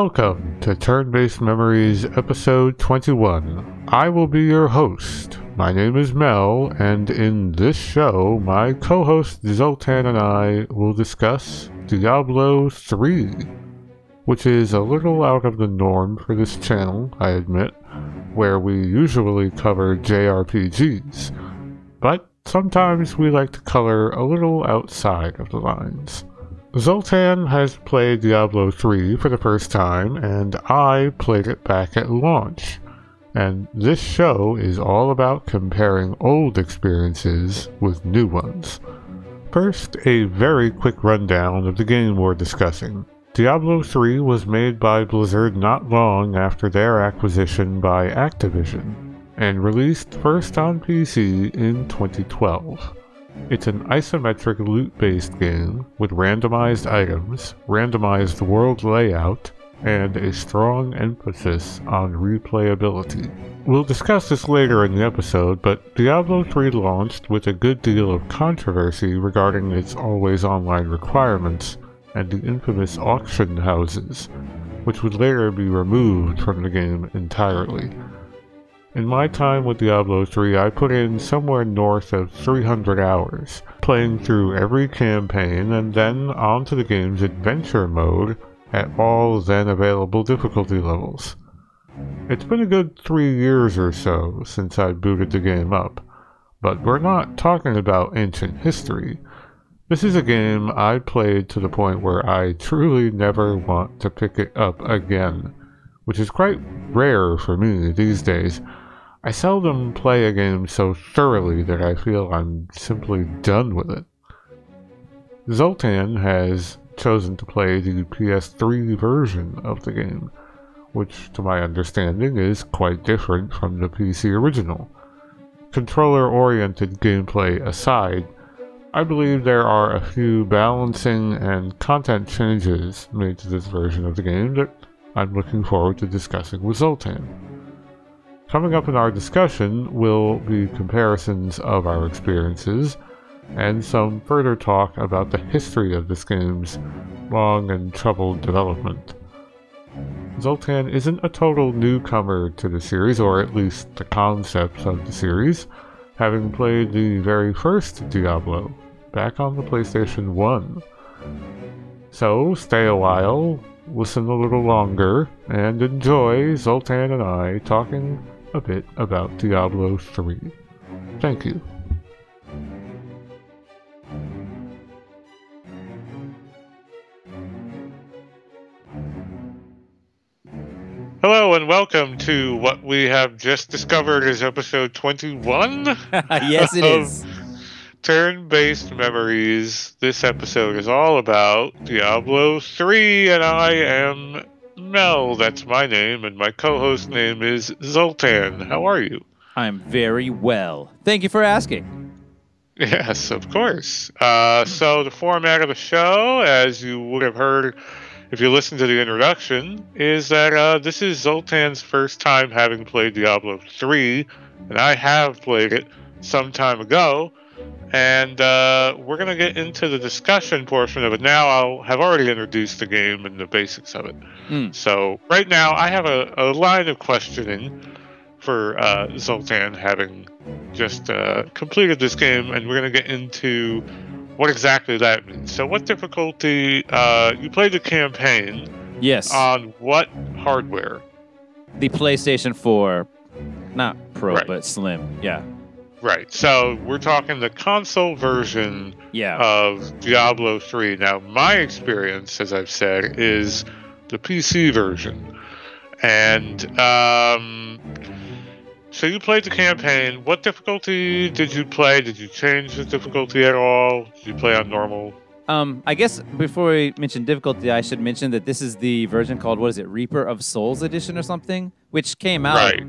Welcome to Turn Based Memories Episode 21. I will be your host. My name is Mel, and in this show, my co host Zoltan and I will discuss Diablo 3, which is a little out of the norm for this channel, I admit, where we usually cover JRPGs. But sometimes we like to color a little outside of the lines. Zoltan has played Diablo 3 for the first time, and I played it back at launch. And this show is all about comparing old experiences with new ones. First, a very quick rundown of the game we're discussing. Diablo 3 was made by Blizzard not long after their acquisition by Activision, and released first on PC in 2012. It's an isometric loot based game with randomized items, randomized world layout, and a strong emphasis on replayability. We'll discuss this later in the episode, but Diablo 3 launched with a good deal of controversy regarding its always online requirements and the infamous auction houses, which would later be removed from the game entirely. In my time with Diablo 3, I put in somewhere north of 300 hours, playing through every campaign and then onto the game's adventure mode at all then available difficulty levels. It's been a good three years or so since I booted the game up, but we're not talking about ancient history. This is a game I played to the point where I truly never want to pick it up again, which is quite rare for me these days. I seldom play a game so thoroughly that I feel I'm simply done with it. Zoltan has chosen to play the PS3 version of the game, which, to my understanding, is quite different from the PC original. Controller oriented gameplay aside, I believe there are a few balancing and content changes made to this version of the game that I'm looking forward to discussing with Zoltan. Coming up in our discussion will be comparisons of our experiences and some further talk about the history of this game's long and troubled development. Zoltan isn't a total newcomer to the series, or at least the concepts of the series, having played the very first Diablo back on the PlayStation 1. So, stay a while, listen a little longer, and enjoy Zoltan and I talking a bit about Diablo 3. Thank you. Hello and welcome to what we have just discovered is episode 21. yes, it is. Turn based memories. This episode is all about Diablo 3, and I am Mel, that's my name, and my co host name is Zoltan. How are you? I'm very well. Thank you for asking. Yes, of course. Uh, so, the format of the show, as you would have heard if you listen to the introduction, is that uh, this is Zoltan's first time having played Diablo 3, and I have played it some time ago and uh, we're going to get into the discussion portion of it now. I'll have already introduced the game and the basics of it. Mm. So right now, I have a, a line of questioning for uh, Zoltan, having just uh, completed this game, and we're going to get into what exactly that means. So, what difficulty? Uh, you played the campaign. Yes. On what hardware? The PlayStation 4, not Pro, right. but Slim. Yeah. Right. So we're talking the console version yeah. of Diablo 3. Now, my experience, as I've said, is the PC version. And um, so you played the campaign. What difficulty did you play? Did you change the difficulty at all? Did you play on normal? Um, I guess before we mention difficulty, I should mention that this is the version called what is it, Reaper of Souls edition or something, which came out right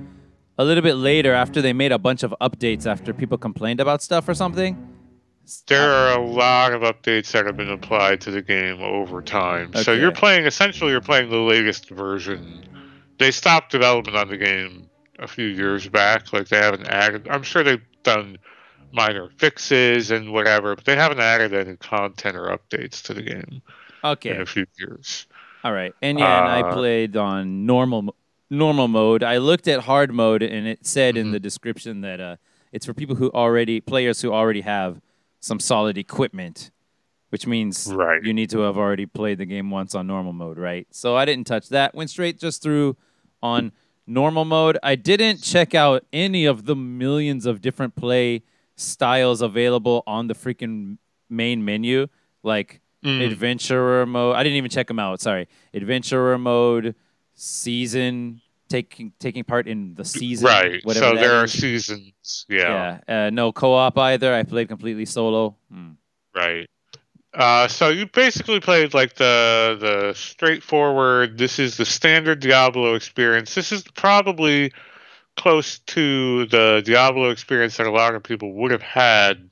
a little bit later after they made a bunch of updates after people complained about stuff or something. There are a lot of updates that have been applied to the game over time. Okay. So you're playing essentially you're playing the latest version. They stopped development on the game a few years back. Like they haven't added. I'm sure they've done minor fixes and whatever, but they haven't added any content or updates to the game. Okay. In a few years. All right, and yeah, and I Uh, played on normal normal mode. I looked at hard mode, and it said in Mhm. the description that uh, it's for people who already players who already have some solid equipment, which means Right. you need to have already played the game once on normal mode, right? So I didn't touch that. Went straight just through on normal mode. I didn't check out any of the millions of different play styles available on the freaking main menu, like Mm. adventurer mode. I didn't even check them out. Sorry, adventurer mode, season, taking taking part in the season. Right. So there are is. seasons. Yeah. Yeah. Uh, no co-op either. I played completely solo. Hmm. Right. Uh, so you basically played like the the straightforward. This is the standard Diablo experience. This is probably close to the Diablo experience that a lot of people would have had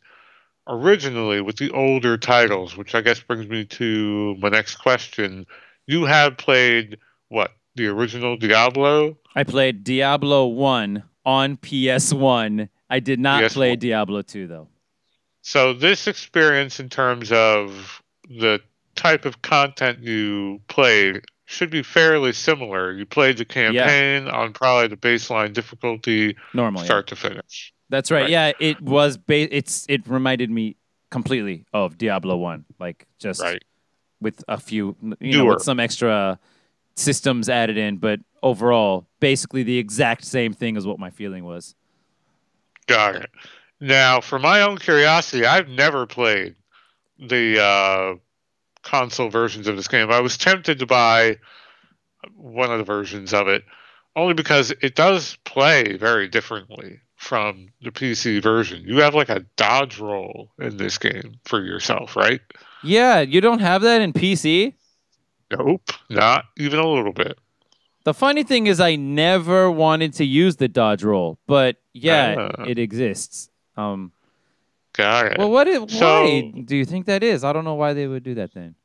originally with the older titles, which I guess brings me to my next question. You have played what the original Diablo? I played Diablo One on PS One. I did not PS1. play Diablo Two though. So this experience in terms of the type of content you played should be fairly similar. You played the campaign on probably the baseline difficulty Normal. Yeah. start to finish. That's right. Right. Yeah, it was. Ba- it's. It reminded me completely of Diablo One. Like just Right. with a few, you know, with some extra systems added in, but overall, basically the exact same thing as what my feeling was. Got it. Now, for my own curiosity, I've never played the uh, console versions of this game. I was tempted to buy one of the versions of it only because it does play very differently from the PC version. You have like a dodge roll in this game for yourself, right? Yeah, you don't have that in PC. Nope, not even a little bit. The funny thing is, I never wanted to use the dodge roll, but yeah, Ah. it exists. Um, Got it. well, what? Is, So- why do you think that is? I don't know why they would do that then.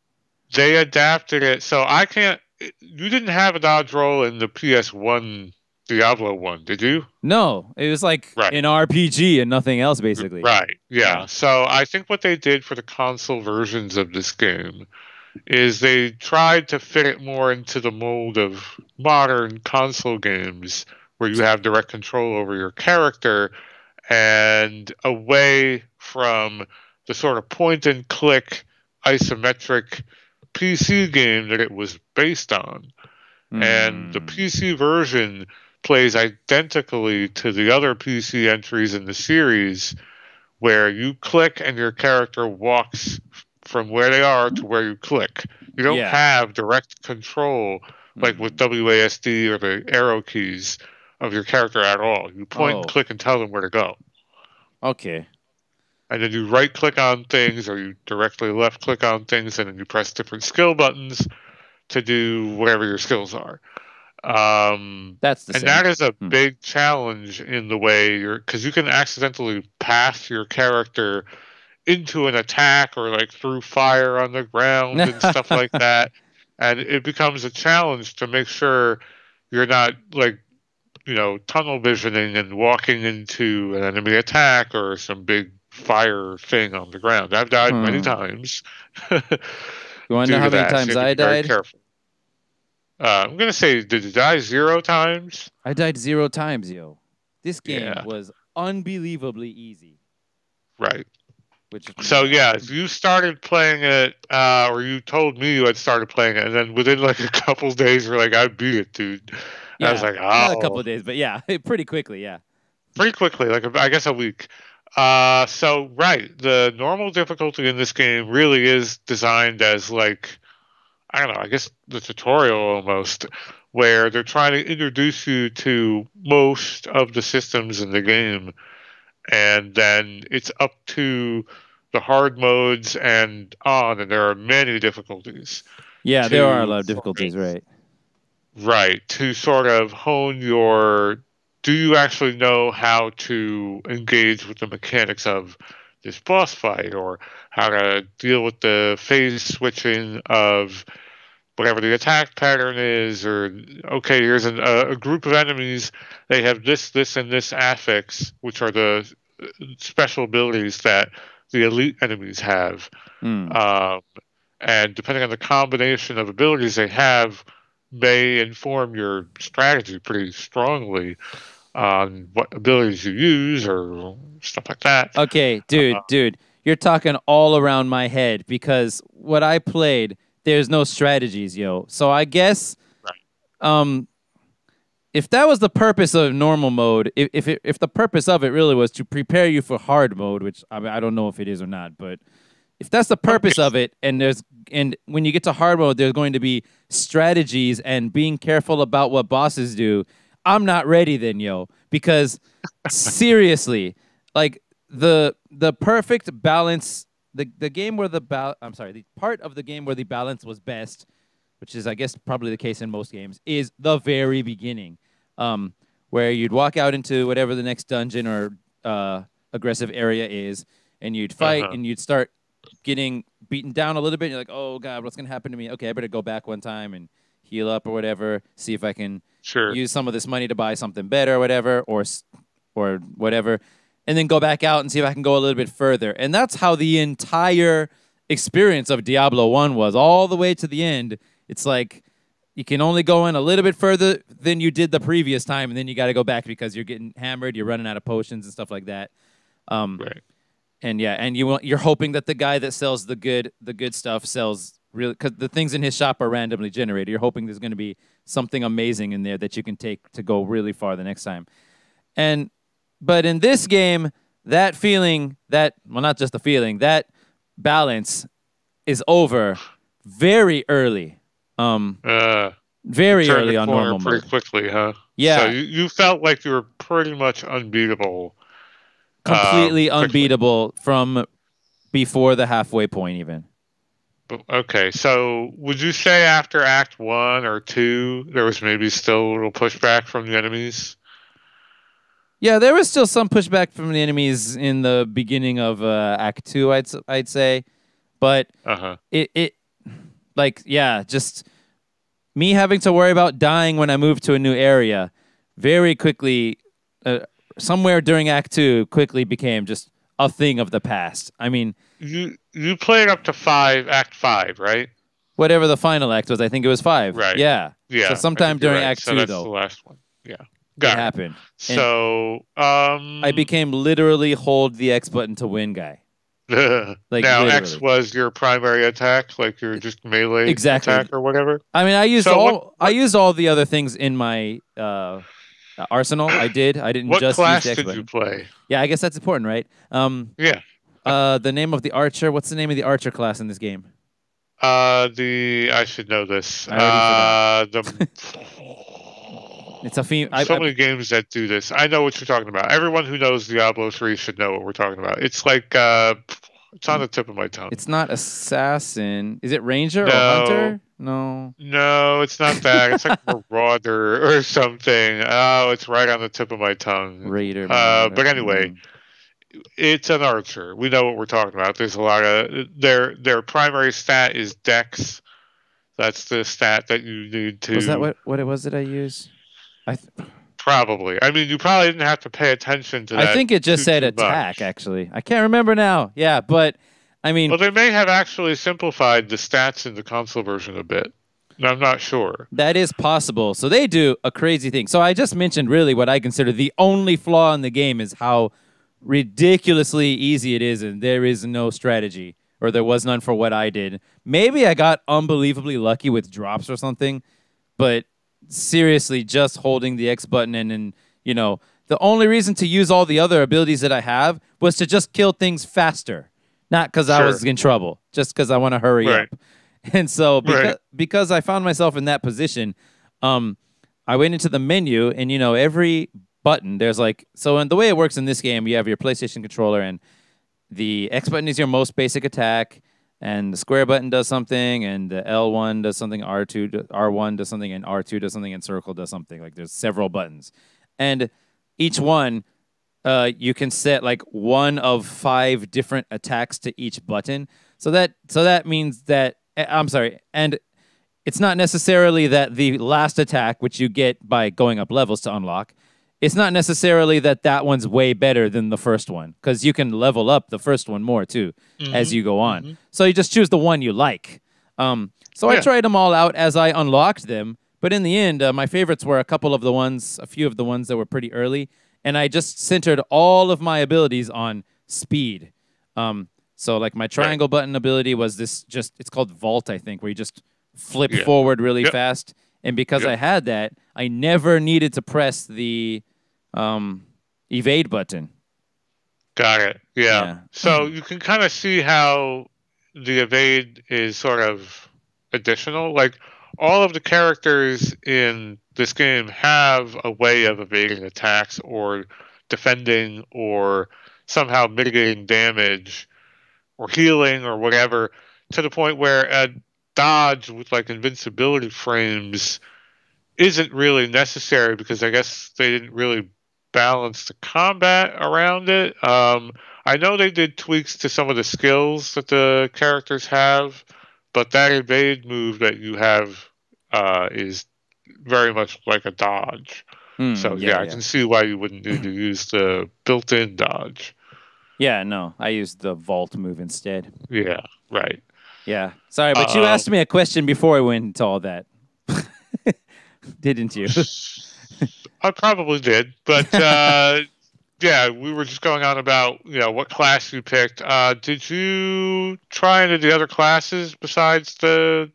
they adapted it so I can't. You didn't have a dodge roll in the PS1 Diablo one, did you? No, it was like Right. an RPG and nothing else, basically. Right. Yeah. Yeah. So I think what they did for the console versions of this game is they tried to fit it more into the mold of modern console games where you have direct control over your character and away from the sort of point and click isometric PC game that it was based on and the Mm. PC version plays identically to the other PC entries in the series, where you click and your character walks from where they are to where you click. You don't Yeah. have direct control like with WASD or the arrow keys of your character at all. You point Oh. and click and tell them where to go. Okay. And then you right click on things or you directly left click on things and then you press different skill buttons to do whatever your skills are. Um, That's the and same. that is a Hmm. big challenge in the way you're because you can accidentally pass your character into an attack or like through fire on the ground and stuff like that and it becomes a challenge to make sure you're not like you know tunnel visioning and walking into an enemy attack or some big fire thing on the ground i've died many Hmm. times you want to know how many so times you have to I died? careful. Uh, I'm gonna say, did you die zero times? I died zero times, yo. This game Yeah. was unbelievably easy. Right. Which So yeah, if you started playing it, uh, or you told me you had started playing it, and then within like a couple days, you're like, I beat it, dude. And I was Yeah, like, not oh, a couple of days, but yeah, pretty quickly, yeah. pretty quickly, like I guess a week. Uh, so right, the normal difficulty in this game really is designed as like, I don't know, I guess the tutorial almost, where they're trying to introduce you to most of the systems in the game, and then it's up to the hard modes and on, and there are many difficulties. Yeah, there are a lot of difficulties, right? Right, to sort of hone your do you actually know how to engage with the mechanics of this boss fight or how to deal with the phase switching of whatever the attack pattern is or okay here's an, a, a group of enemies they have this this and this affix which are the special abilities that the elite enemies have Mm. um, and depending on the combination of abilities they have, may inform your strategy pretty strongly on what abilities you use or stuff like that. Okay, dude, Uh, dude, you're talking all around my head because what I played, there's no strategies, yo. So I guess, um, if that was the purpose of normal mode, if if, it, if the purpose of it really was to prepare you for hard mode, which I, mean, I don't know if it is or not, but if that's the purpose of it, and there's and when you get to hard mode, there's going to be strategies and being careful about what bosses do. I'm not ready then, yo, because seriously, like the the perfect balance, the the game where the bal- I'm sorry, the part of the game where the balance was best, which is I guess probably the case in most games, is the very beginning, um, where you'd walk out into whatever the next dungeon or uh, aggressive area is, and you'd fight Uh-huh. and you'd start getting beaten down a little bit. You're like, oh god, what's gonna happen to me? Okay, I better go back one time and heal up or whatever. See if I can Sure. use some of this money to buy something better or whatever, or or whatever, and then go back out and see if I can go a little bit further. And that's how the entire experience of Diablo One was, all the way to the end. It's like you can only go in a little bit further than you did the previous time, and then you got to go back because you're getting hammered, you're running out of potions and stuff like that. Um, right. and yeah, and you want you're hoping that the guy that sells the good the good stuff sells really because the things in his shop are randomly generated. You're hoping there's going to be something amazing in there that you can take to go really far the next time. And but in this game, that feeling, that well, not just the feeling, that balance is over very early. Um, Uh, very early on normal pretty mode. quickly, huh? Yeah. So you, you felt like you were pretty much unbeatable. Completely um, unbeatable from before the halfway point, even. Okay, so would you say after Act One or Two, there was maybe still a little pushback from the enemies? Yeah, there was still some pushback from the enemies in the beginning of uh, Act Two. I'd I'd say, but Uh huh. it it like yeah, just me having to worry about dying when I move to a new area very quickly. Uh, somewhere during Act Two, quickly became just a thing of the past. I mean, You you played up to five, Act Five, right? whatever the final act was, I think it was five. Right. Yeah, Yeah. So sometime during right. Act so Two, that's though. the last one. Yeah. It Got it. happened. So um, I became literally hold the X button to win guy. like, now X was your primary attack, like your just melee Exactly. attack or whatever. I mean, I used So all what- I used all the other things in my uh, arsenal. I did. I didn't What just class use the X did you play? Yeah, I guess that's important, right? Um, Yeah. uh, the name of the archer. What's the name of the archer class in this game? Uh, the I should know this. Uh, the It's a fem- I, so I- many games that do this. I know what you're talking about. Everyone who knows Diablo 3 should know what we're talking about. It's like uh, it's on the tip of my tongue. It's not assassin. Is it ranger No. or hunter? No. No, it's not that. It's like Marauder or something. Oh, it's right on the tip of my tongue. Raider. Uh, but anyway, Mm. It's an archer. We know what we're talking about. There's a lot of their their primary stat is Dex. That's the stat that you need to. was that what what it was that I used? I th- Probably. I mean, you probably didn't have to pay attention to that. I think it just too- said too attack. much. Actually, I can't remember now. Yeah, but I mean, Well, they may have actually simplified the stats in the console version a bit. I'm not sure. That is possible. So they do a crazy thing. So I just mentioned really what I consider the only flaw in the game is how ridiculously easy it is, and there is no strategy, or there was none for what I did. Maybe I got unbelievably lucky with drops or something, but seriously, just holding the X button and, and you know, the only reason to use all the other abilities that I have was to just kill things faster, not because I was in trouble, just because I want to hurry Right. up. And so because, Right. because I found myself in that position, um, I went into the menu and you know every button there's like so and the way it works in this game you have your PlayStation controller and the X button is your most basic attack and the square button does something and the L1 does something R2 do- R1 does something and R2 does something and circle does something. Like there's several buttons. And each one uh, you can set like one of five different attacks to each button. So that so that means that eh, I'm sorry and it's not necessarily that the last attack, which you get by going up levels to unlock, it's not necessarily that that one's way better than the first one because you can level up the first one more too as you go on. So you just choose the one you like. Um, so I tried them all out as I unlocked them. But in the end, uh, my favorites were a couple of the ones, a few of the ones that were pretty early, and I just centered all of my abilities on speed. Um, so like my triangle button ability was this just it's called vault, I think, where you just flip Yeah. forward really Yep. fast. And because Yep. I had that, I never needed to press the um, evade button. Got it. Yeah. Yeah. So you can kind of see how the evade is sort of additional. Like all of the characters in this game have a way of evading attacks or defending or somehow mitigating damage or healing or whatever to the point where a dodge with like invincibility frames isn't really necessary because I guess they didn't really balance the combat around it. Um, I know they did tweaks to some of the skills that the characters have, but that evade move that you have uh, is very much like a dodge. Hmm, so yeah, I can see why you wouldn't need to use the built-in dodge. Yeah, no, I used the vault move instead. Yeah, right. Yeah. Sorry, but you Um, asked me a question before I went into all that. Didn't you? I probably did, but uh, yeah, we were just going on about you know what class you picked. Uh, did you try any of the other classes besides the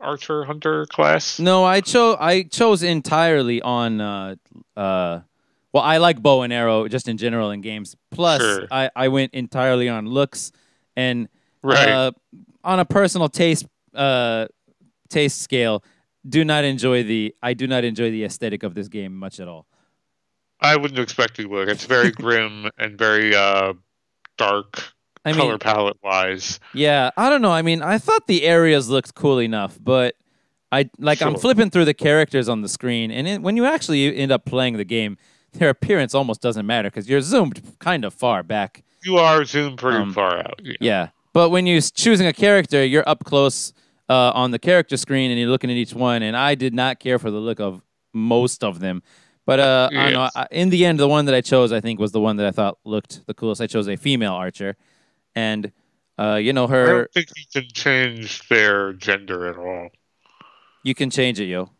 archer hunter class? no, I chose I chose entirely on uh uh well, I like bow and arrow just in general in games. Plus, Sure. I, I went entirely on looks and Right. uh, on a personal taste uh taste scale, do not enjoy the I do not enjoy the aesthetic of this game much at all. I wouldn't expect you would. It's very grim and very uh, dark I color mean, palette wise. Yeah, I don't know. I mean, I thought the areas looked cool enough, but I like I'm flipping through the characters on the screen, and it, when you actually end up playing the game, their appearance almost doesn't matter because you're zoomed kind of far back. You are zoomed pretty Um, far out. Yeah. Yeah, but when you're choosing a character, you're up close uh, on the character screen, and you're looking at each one. And I did not care for the look of most of them. But uh, I don't know. I, in the end, the one that I chose, I think, was the one that I thought looked the coolest. I chose a female archer, and uh, you know her. I don't think you can change their gender at all. You can change it, yo.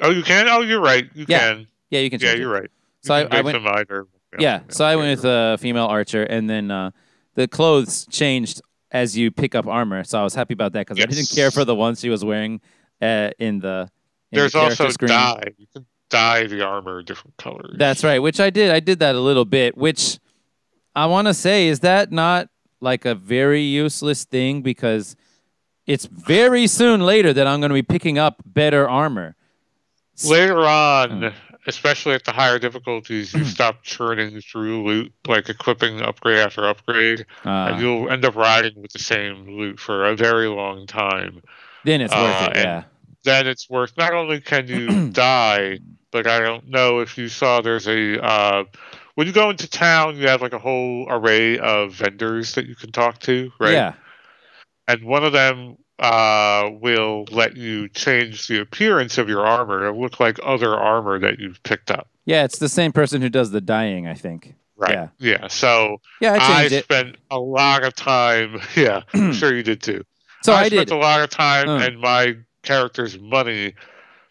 Oh, you can? Oh, you're right. You Yeah, can. Yeah, you can Yeah, change you're it. right. You So I- I went- either. Yeah, so I went with a female archer, and then uh, the clothes changed as you pick up armor. So I was happy about that because I didn't care for the ones she was wearing uh, in the. In There's the also screen. dye. You can dye the armor different colors. That's right, which I did. I did that a little bit, which I want to say is that not like a very useless thing because it's very soon later that I'm going to be picking up better armor. Later on, Hmm. Especially at the higher difficulties, you stop churning through loot, like equipping upgrade after upgrade, Uh, and you'll end up riding with the same loot for a very long time. then it's worth uh, it. Yeah. Then it's worth. Not only can you dye, but I don't know if you saw there's a. Uh, when you go into town, you have like a whole array of vendors that you can talk to, right? Yeah. and one of them uh, will let you change the appearance of your armor to look like other armor that you've picked up. Yeah, it's the same person who does the dyeing, I think. Right. Yeah. Yeah. So Yeah, I I, spent a lot of time. Yeah. I'm sure you did too. So I, spent did. a lot of time Uh. and my character's money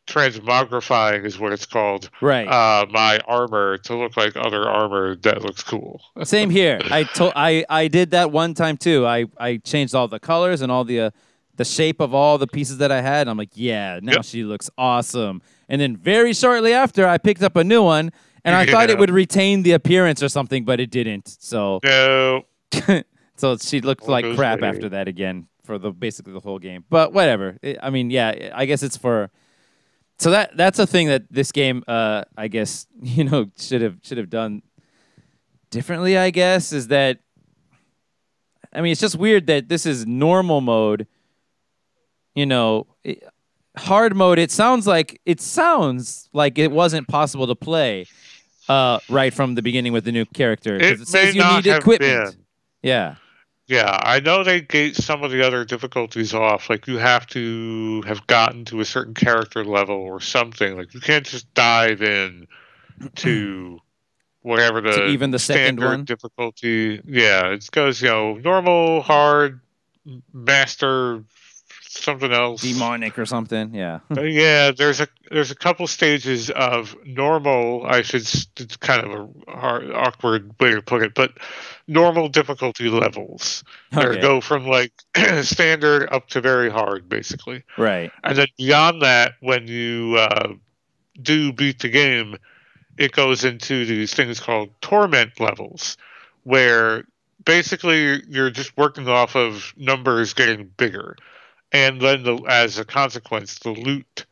transmogrifying is what it's called. Right. Uh, my armor to look like other armor that looks cool. Same here. I told I I did that one time too. I I changed all the colors and all the uh, the shape of all the pieces that I had. I'm like, yeah, now Yep. she looks awesome. And then very shortly after, I picked up a new one, and I thought it would retain the appearance or something, but it didn't. So No. so she looked All like crap after that again for the basically the whole game. But whatever. It- I mean, yeah, I guess it's for. So that that's a thing that this game, uh, I guess you know should have should have done differently. I guess is that. I mean, it's just weird that this is normal mode. You know, it, hard mode. It sounds like it sounds like it wasn't possible to play. Uh, right from the beginning with the new character, It, it, says may you not need have equipment. been. Yeah. Yeah, I know they gate some of the other difficulties off. Like you have to have gotten to a certain character level or something. Like you can't just dive in to whatever the To even the second standard one? difficulty. Yeah, it goes you know normal, hard, master, something else. Demonic or something. Yeah. Uh, yeah, there's a there's a couple stages of normal. I should. It's kind of a hard, awkward way to put it, but normal difficulty levels. Okay. go from like standard up to very hard, basically. Right. And then beyond that, when you uh, do beat the game, it goes into these things called torment levels, where basically you're just working off of numbers getting bigger, and then the, as a consequence, the loot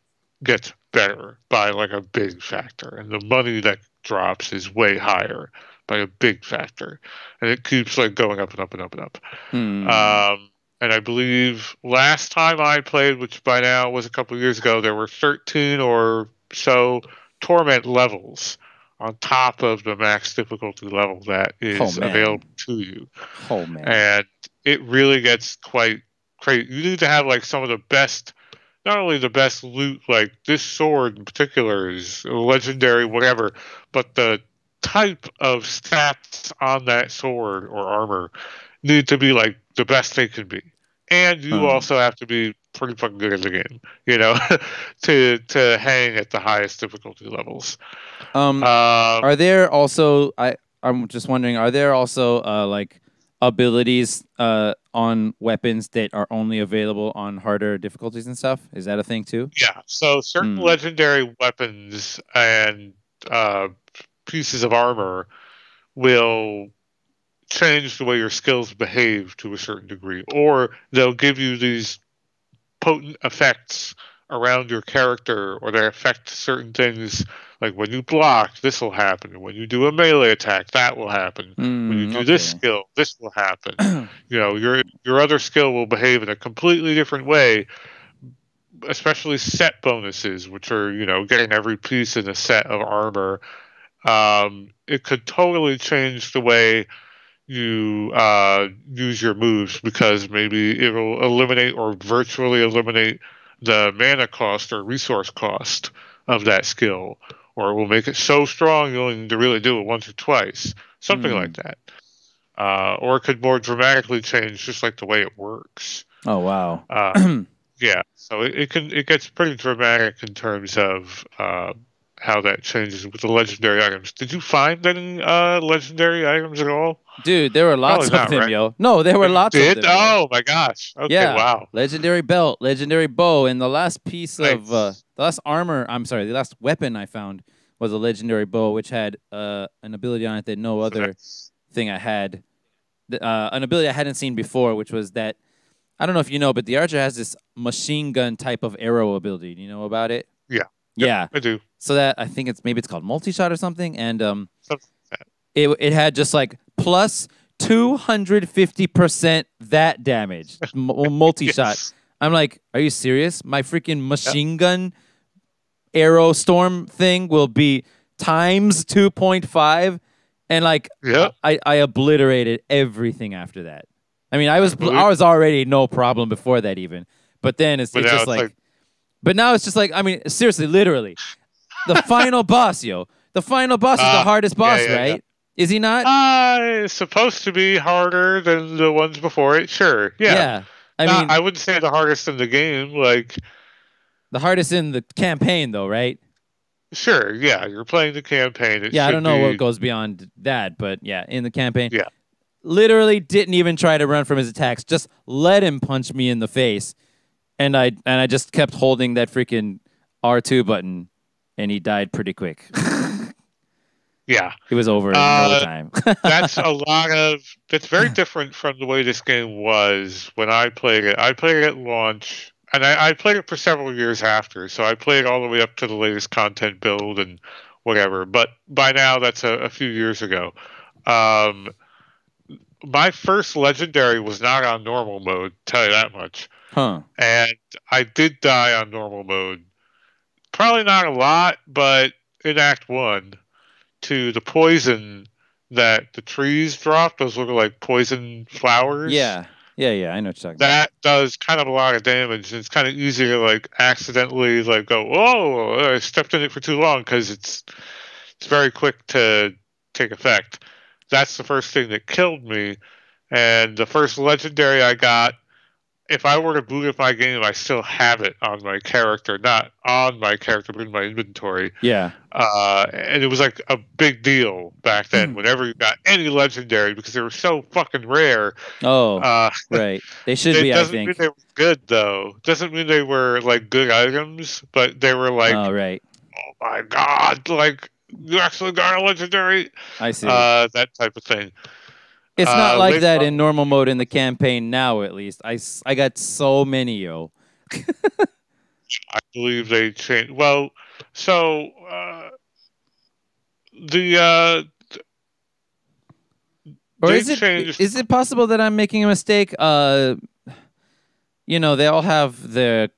gets better by like a big factor, and the money that drops is way higher by a big factor, and it keeps like going up and up and up and up. Hmm. Um, and I believe last time I played, which by now was a couple of years ago, there were 13 or so torment levels on top of the max difficulty level that is Oh, available to you. oh man. And it really gets quite crazy. You need to have like some of the best, not only the best loot, like this sword in particular is legendary, whatever, but the type of stats on that sword or armor need to be like the best they can be. And you Hmm. also have to be pretty fucking good at the game, you know, to to hang at the highest difficulty levels. Um. Um, Are there also I I'm just wondering are there also uh like abilities uh on weapons that are only available on harder difficulties and stuff? Is that a thing too? Yeah, so certain Hmm. legendary weapons and uh, pieces of armor will change the way your skills behave to a certain degree, or they'll give you these potent effects around your character, or they affect certain things. Like when you block, this will happen. When you do a melee attack, that will happen. When you Hmm, do this skill, this will happen you know your your other skill will behave in a completely different way especially set bonuses which are you know getting every piece in a set of armor um, it could totally change the way you uh, use your moves because maybe it'll eliminate or virtually eliminate the mana cost or resource cost of that skill or it will make it so strong you only need to really do it once or twice something Hmm. like that uh, or it could more dramatically change just like the way it works. Oh wow. Uh, yeah, so it, it can it gets pretty dramatic in terms of uh, how that changes with the legendary items. Did you find any uh, legendary items at all? Dude, there were lots Probably of not, them, right? yo. No, there were lots Did of them. yo. oh my gosh! Okay, Yeah. wow. Legendary belt, legendary bow, and the last piece of uh, Nice. The last armor. I'm sorry, the last weapon I found was a legendary bow, which had uh, an ability on it that no other thing I had, uh, an ability I hadn't seen before, which was that I don't know if you know, but the archer has this machine gun type of arrow ability. Do you know about it? Yeah. Yeah. I do. So that I think it's maybe it's called multi shot or something, and um, Something like it it had just like plus two hundred fifty percent that damage, multi shot. Yes. I'm like, are you serious? My freaking machine gun arrow storm thing will be times 2.5 and like Yep. I, I obliterated everything after that. I mean, I was I was already no problem before that even. But then it's, But it's just it's like, like- But now it's just like I mean, seriously, literally. The final boss, yo. The final boss is the Uh, hardest boss, yeah, yeah. right? Is he not? Uh, it's supposed to be harder than the ones before it. Sure. Yeah. I Uh, mean, I wouldn't say the hardest in the game. Like, the hardest in the campaign though, right? sure, yeah, you're playing the campaign. It yeah, I don't know be- what goes beyond that, but yeah, in the campaign. Yeah. Literally didn't even try to run from his attacks. Just let him punch me in the face. And I and I just kept holding that freaking R2 button and he died pretty quick. Yeah. it was over in no Uh, time. that's a lot of that's very different from the way this game was when I played it. I played it at launch, and I, I played it for several years after. So I played all the way up to the latest content build and whatever. But by now, that's a, a few years ago. Um, my first legendary was not on normal mode. Tell you that much. huh. And I did die on normal mode. Probably not a lot, but in Act One, to the poison that the trees drop, those look like poison flowers. Yeah. Yeah, yeah, I know what you're talking about. That does kind of a lot of damage. It's kind of easy to like accidentally like go, "Oh, I stepped in it for too long" because it's it's very quick to take effect. That's the first thing that killed me, and the first legendary I got if I were to boot up my game, I still have it on my character, not on my character, but in my inventory. Yeah. Uh, and it was like a big deal back then. Hmm. Whenever you got any legendary, because they were so fucking rare. Oh, Uh, right. They should it be, I doesn't mean think. they were good though. Doesn't mean they were like good items, but they were like, oh, right. oh my god, like you actually got a legendary, I see. uh, that type of thing. It's not uh, like that on- in normal mode in the campaign now, at least. I, I got so many, yo. I believe they changed. Well, so uh, the uh, Or is it changed- is it possible that I'm making a mistake? Uh, you know, they all have the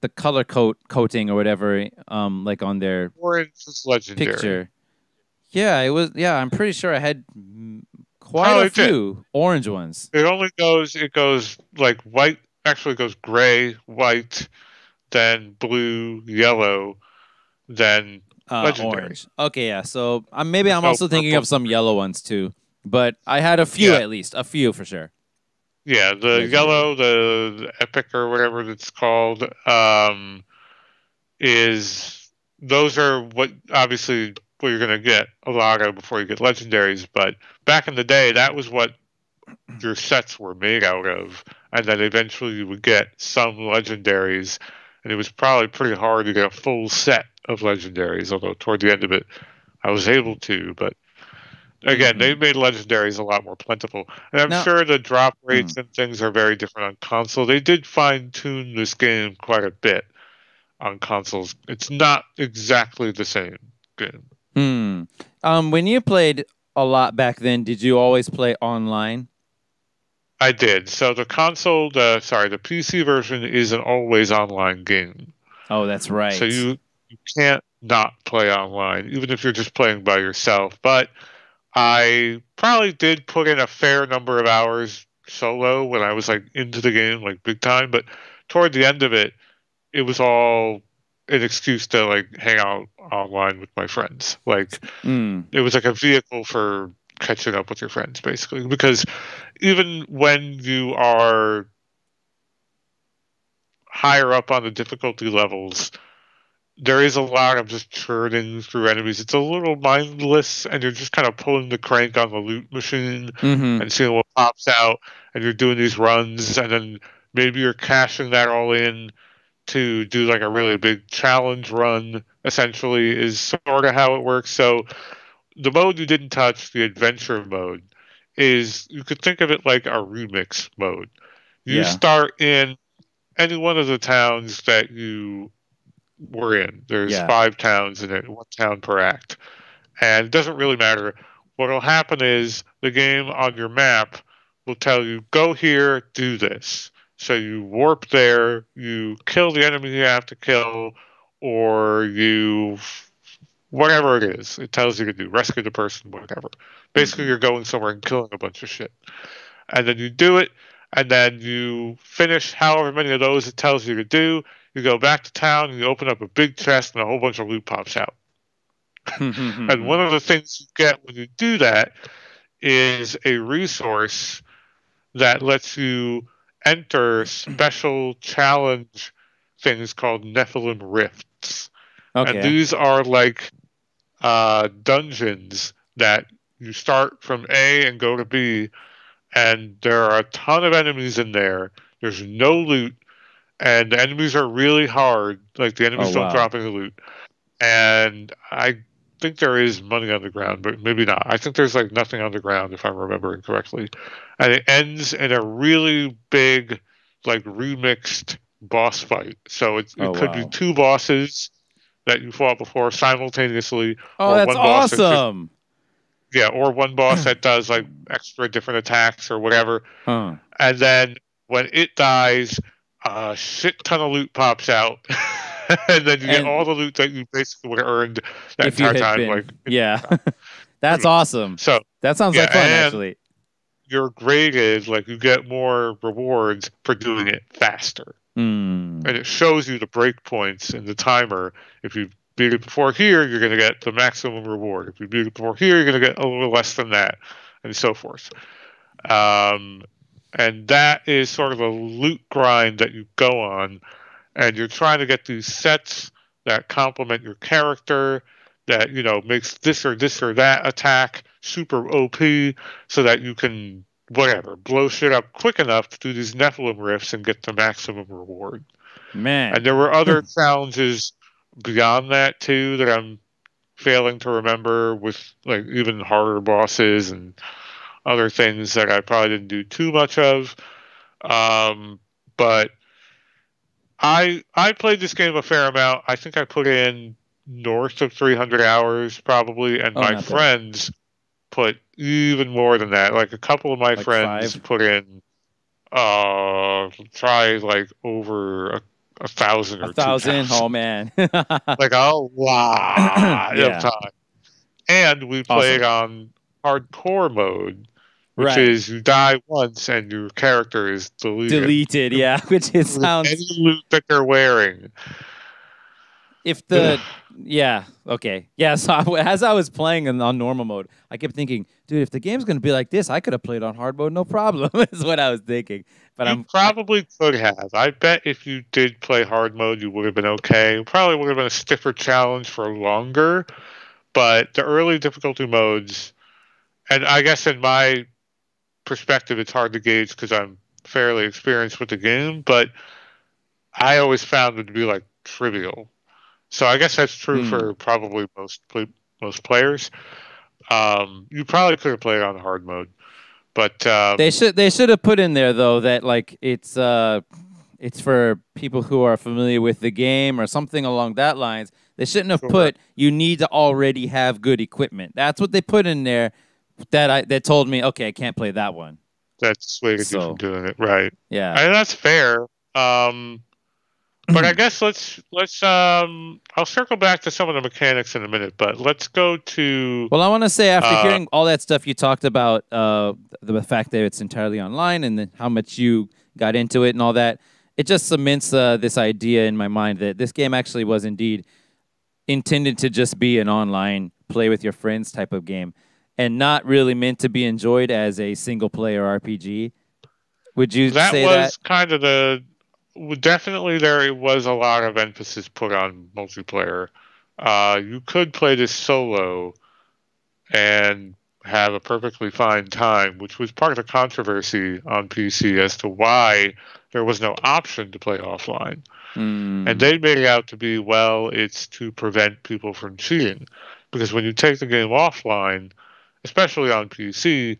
the color coat coating or whatever, um, like on their orange is legendary. picture. Yeah, it was. Yeah, I'm pretty sure I had quite Oh, a did. few orange ones. It only goes. It goes like white. Actually, goes gray, white, then blue, yellow, then Uh, Legendary. orange. Okay, yeah. So um, maybe I'm No, also thinking purple. of some yellow ones too. But I had a few Yeah. at least, a few for sure. yeah, the Legendary. yellow, the, the epic or whatever it's called, um, is those are what obviously what you're gonna get a lot of before you get legendaries. But back in the day, that was what your sets were made out of, and then eventually you would get some legendaries, and it was probably pretty hard to get a full set of legendaries. Although toward the end of it, I was able to, but again, mm-hmm. they made legendaries a lot more plentiful. And I'm Now- sure the drop rates mm. and things are very different on console. They did fine tune this game quite a bit on consoles. It's not exactly the same game. Hmm. Um, when you played a lot back then, did you always play online? I did. So the console, the sorry, the PC version is an always online game. Oh, that's right. So you you can't not play online, even if you're just playing by yourself. But I probably did put in a fair number of hours solo when I was like into the game, like big time. But toward the end of it, it was all an excuse to like hang out online with my friends. Like Hmm. it was like a vehicle for catching up with your friends basically because even when you are higher up on the difficulty levels there is a lot of just churning through enemies it's a little mindless and you're just kind of pulling the crank on the loot machine Mm-hmm. and seeing what pops out and you're doing these runs and then maybe you're cashing that all in to do like a really big challenge run essentially is sort of how it works. So the mode you didn't touch the adventure mode is you could think of it like a remix mode. You Yeah. start in any one of the towns that you were in. There's Yeah. five towns in it one town per act. And it doesn't really matter. What will happen is the game on your map will tell you go here do this so you warp there you kill the enemy you have to kill or you whatever it is. It tells you to do rescue the person whatever. Basically you're going somewhere and killing a bunch of shit. And then you do it and then you finish however many of those it tells you to do. You go back to town and you open up a big chest and a whole bunch of loot pops out. Mm-hmm. and one of the things you get when you do that is a resource that lets you enter special challenge things called Nephilim Rifts. And these are like uh, dungeons that you start from A and go to B, and there are a ton of enemies in there. There's no loot, and the enemies are really hard. Like the enemies Oh, don't wow. drop any loot. And I think there is money on the ground, but maybe not. I think there's like nothing on the ground if I'm remembering correctly. And it ends in a really big, like remixed boss fight. So it, it Oh, could be two bosses that you fought before simultaneously. oh, or that's one boss that's just- Yeah, or one boss that does like extra different attacks or whatever. Huh. And then when it dies, a shit ton of loot pops out. and then you get all the loot that you basically would have earned that entire time. been, Like yeah, that's awesome. so That sounds Yeah, like fun, and- actually. you're graded, like you get more rewards for doing it faster. Hmm. And it shows you the breakpoints in the timer. If you beat it before here, you're going to get the maximum reward. If you beat it before here, you're going to get a little less than that, and so forth. Um, and that is sort of a loot grind that you go on, and you're trying to get these sets that complement your character, that you know makes this or this or that attack super OP, so that you can whatever blow shit up quick enough to do these Nephalem rifts and get the maximum reward. Man. And there were other challenges beyond that too that I'm failing to remember with like even harder bosses and other things that I probably didn't do too much of. Um, but I I played this game a fair amount. I think I put in north of 300 hours probably, and Oh, my bad. friends put even more than that. Like a couple of my Like friends five? put in uh try like over a, a thousand or a thousand. 2,000 Oh man. like a lot Yeah. of time. And we played on hardcore mode, which Right. is you die once and your character is deleted. Deleted. Yeah. Which it sounds. any loot that they're wearing. if the yeah okay yeah so I, as i was playing in, on normal mode i kept thinking dude if the game's gonna be like this i could have played on hard mode no problem is what i was thinking but you i'm probably could have. I bet if you did play hard mode, you would have been okay. Probably would have been a stiffer challenge for longer. But the early difficulty modes, and I guess in my perspective, it's hard to gauge because I'm fairly experienced with the game. But I always found it to be like trivial. So I guess that's true Hmm. for probably most most players. Um, you probably could have played on hard mode, but uh, they should they should have put in there though that like it's uh it's for people who are familiar with the game or something along that lines they shouldn't have Sure. put you need to already have good equipment that's what they put in there that i that told me okay i can't play that one that dissuaded you So- from doing it, right? yeah And that's fair. Um, but I guess let's let's um, I'll circle back to some of the mechanics in a minute. But let's go to Well, I want to say after Uh, hearing all that stuff you talked about, uh, the, the fact that it's entirely online and then how much you got into it and all that, it just cements uh, this idea in my mind that this game actually was indeed intended to just be an online play with your friends type of game and not really meant to be enjoyed as a single player RPG. Would you that say was that? kind of the definitely there was a lot of emphasis put on multiplayer. Uh, you could play this solo and have a perfectly fine time, which was part of the controversy on PC as to why there was no option to play offline. Mm, And they made it out to be, well, it's to prevent people from cheating. Because when you take the game offline, especially on PC,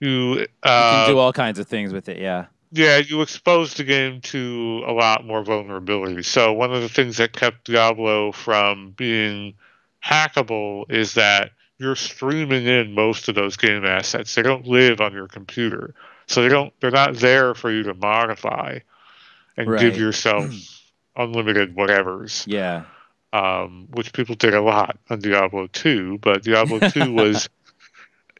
you, you uh, can do all kinds of things with it, yeah. yeah, you expose the game to a lot more vulnerability. So one of the things that kept Diablo from being hackable is that you're streaming in most of those game assets. They don't live on your computer. So they don't they're not there for you to modify and Right. give yourself unlimited whatevers Yeah. um, which people did a lot on Diablo 2, but Diablo 2 was,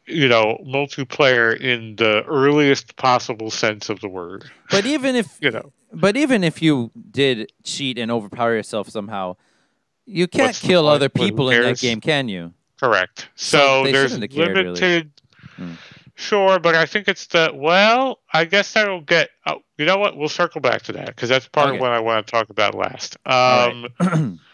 you know, multiplayer in the earliest possible sense of the word. But even if You know, But even if you did cheat and overpower yourself somehow, you can't What's kill other people in that game, can you? correct. So there's shouldn't have really. limited. Hmm. Sure, but I think it's the well. I guess that'll get. Oh, you know what? We'll circle back to that because that's part Okay. of what I want to talk about last. Um.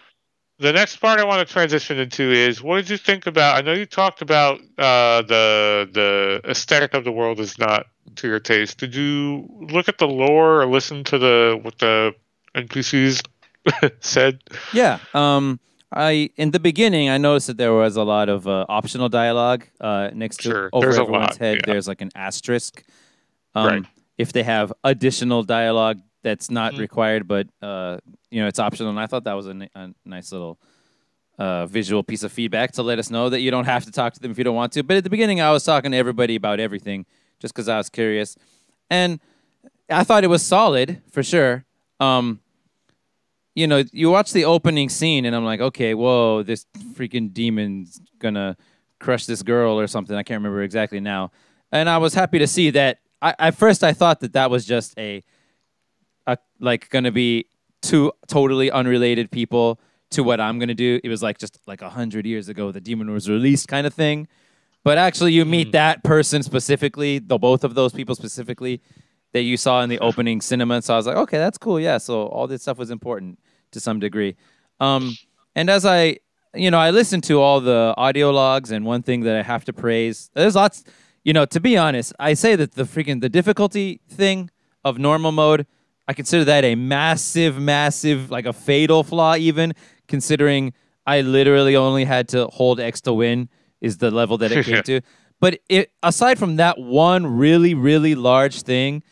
the next part I want to transition into is what did you think about? I know you talked about uh, the the aesthetic of the world is not to your taste. Did you look at the lore or listen to the what the NPCs said? yeah. Um. I in the beginning I noticed that there was a lot of uh, optional dialogue uh, next to Sure, over there's everyone's lot, head. yeah. There's like an asterisk. Um, Right. If they have additional dialogue that's not Mhm. required, but uh, you know it's optional, and I thought that was a, a nice little uh, visual piece of feedback to let us know that you don't have to talk to them if you don't want to. But at the beginning, I was talking to everybody about everything just because I was curious, and I thought it was solid for sure. Um, you know, you watch the opening scene, and I'm like, okay, whoa, this freaking demon's gonna crush this girl or something. I can't remember exactly now. And I was happy to see that. I, at first, I thought that that was just a, a like gonna be two totally unrelated people to what I'm gonna do. It was like just like a hundred years ago, the demon was released, kind of thing. But actually, you meet Mhm. that person specifically, the both of those people specifically, that you saw in the opening cinema. So I was like, okay, that's cool. Yeah. So all this stuff was important to some degree. Um, and as I, you know, I listened to all the audio logs, and one thing that I have to praise, there's lots, you know, to be honest, I say that the freaking the difficulty thing of normal mode, I consider that a massive, massive, like a fatal flaw, even considering I literally only had to hold X to win is the level that it came to. But it, aside from that one really, really large thing,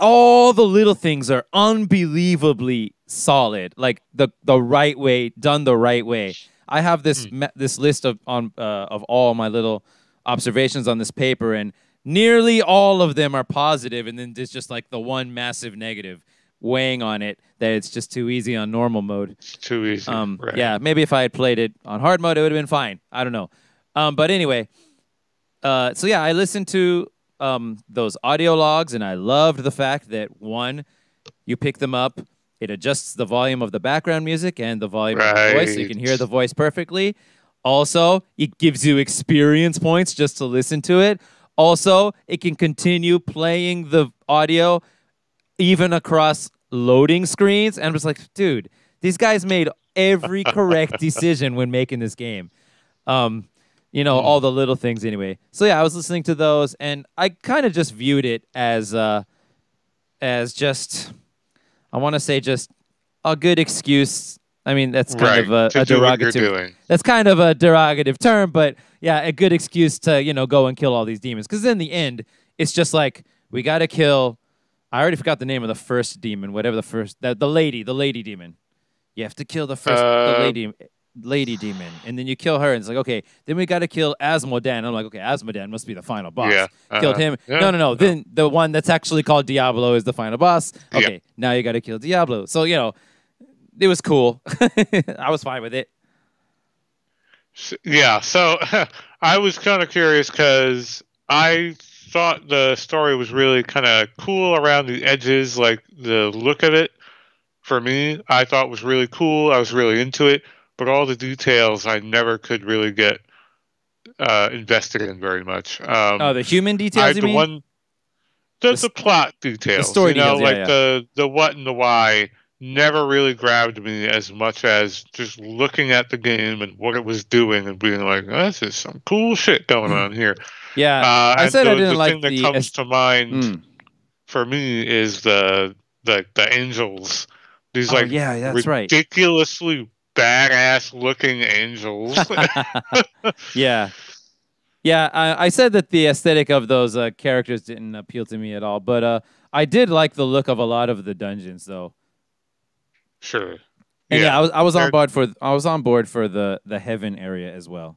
all the little things are unbelievably solid. Like the the right way, done the right way. I have this ma- this list of on uh, of all my little observations on this paper, and nearly all of them are positive, and then there's just like the one massive negative weighing on it that it's just too easy on normal mode. It's too easy. Um, right. Yeah, maybe if I had played it on hard mode, it would have been fine. I don't know. Um, but anyway, uh, so yeah, I listened to um, those audio logs, and I loved the fact that one, you pick them up, it adjusts the volume of the background music and the volume of the voice, so you can hear the voice perfectly. Also, it gives you experience points just to listen to it. Also, it can continue playing the audio even across loading screens. And I was like, dude, these guys made every correct decision when making this game. Um, you know, all the little things anyway. So yeah, I was listening to those and I kind of just viewed it as uh as just I want to say just a good excuse. I mean, that's kind right. of a, a do what you're derogative that's kind of a derogative term, but yeah, a good excuse to you know go and kill all these demons. Because in the end, it's just like we got to kill. I already forgot the name of the first demon, whatever the first the, the lady, the lady demon. You have to kill the first the Uh, lady lady demon, and then you kill her, and it's like okay, then we got to kill Azmodan. I'm like okay, Azmodan must be the final boss. Yeah, Killed uh-huh. him. Yeah, No, no, no. Then the one that's actually called Diablo is the final boss. Yeah. Okay, now you got to kill Diablo. So you know, it was cool. I was fine with it. Yeah, so I was kind of curious because I thought the story was really kind of cool around the edges, like the look of it. For me, I thought was really cool. I was really into it, but all the details I never could really get uh, invested in very much. Um, Oh, the human I, details, you the mean? one, the, The the, plot details, The story you know, details, yeah, like yeah. the the what and the why, never really grabbed me as much as just looking at the game and what it was doing and being like, oh, "This is some cool shit going on here." yeah. Uh, I said I didn't the like thing that the comes es- to mind Mm. for me is the the the angels. These Oh, like yeah, that's right. ridiculously badass looking angels. yeah. Yeah, I, I said that the aesthetic of those uh, characters didn't appeal to me at all, but uh, I did like the look of a lot of the dungeons, though. Sure. And yeah, I was I was on board for I was on board for the the heaven area as well.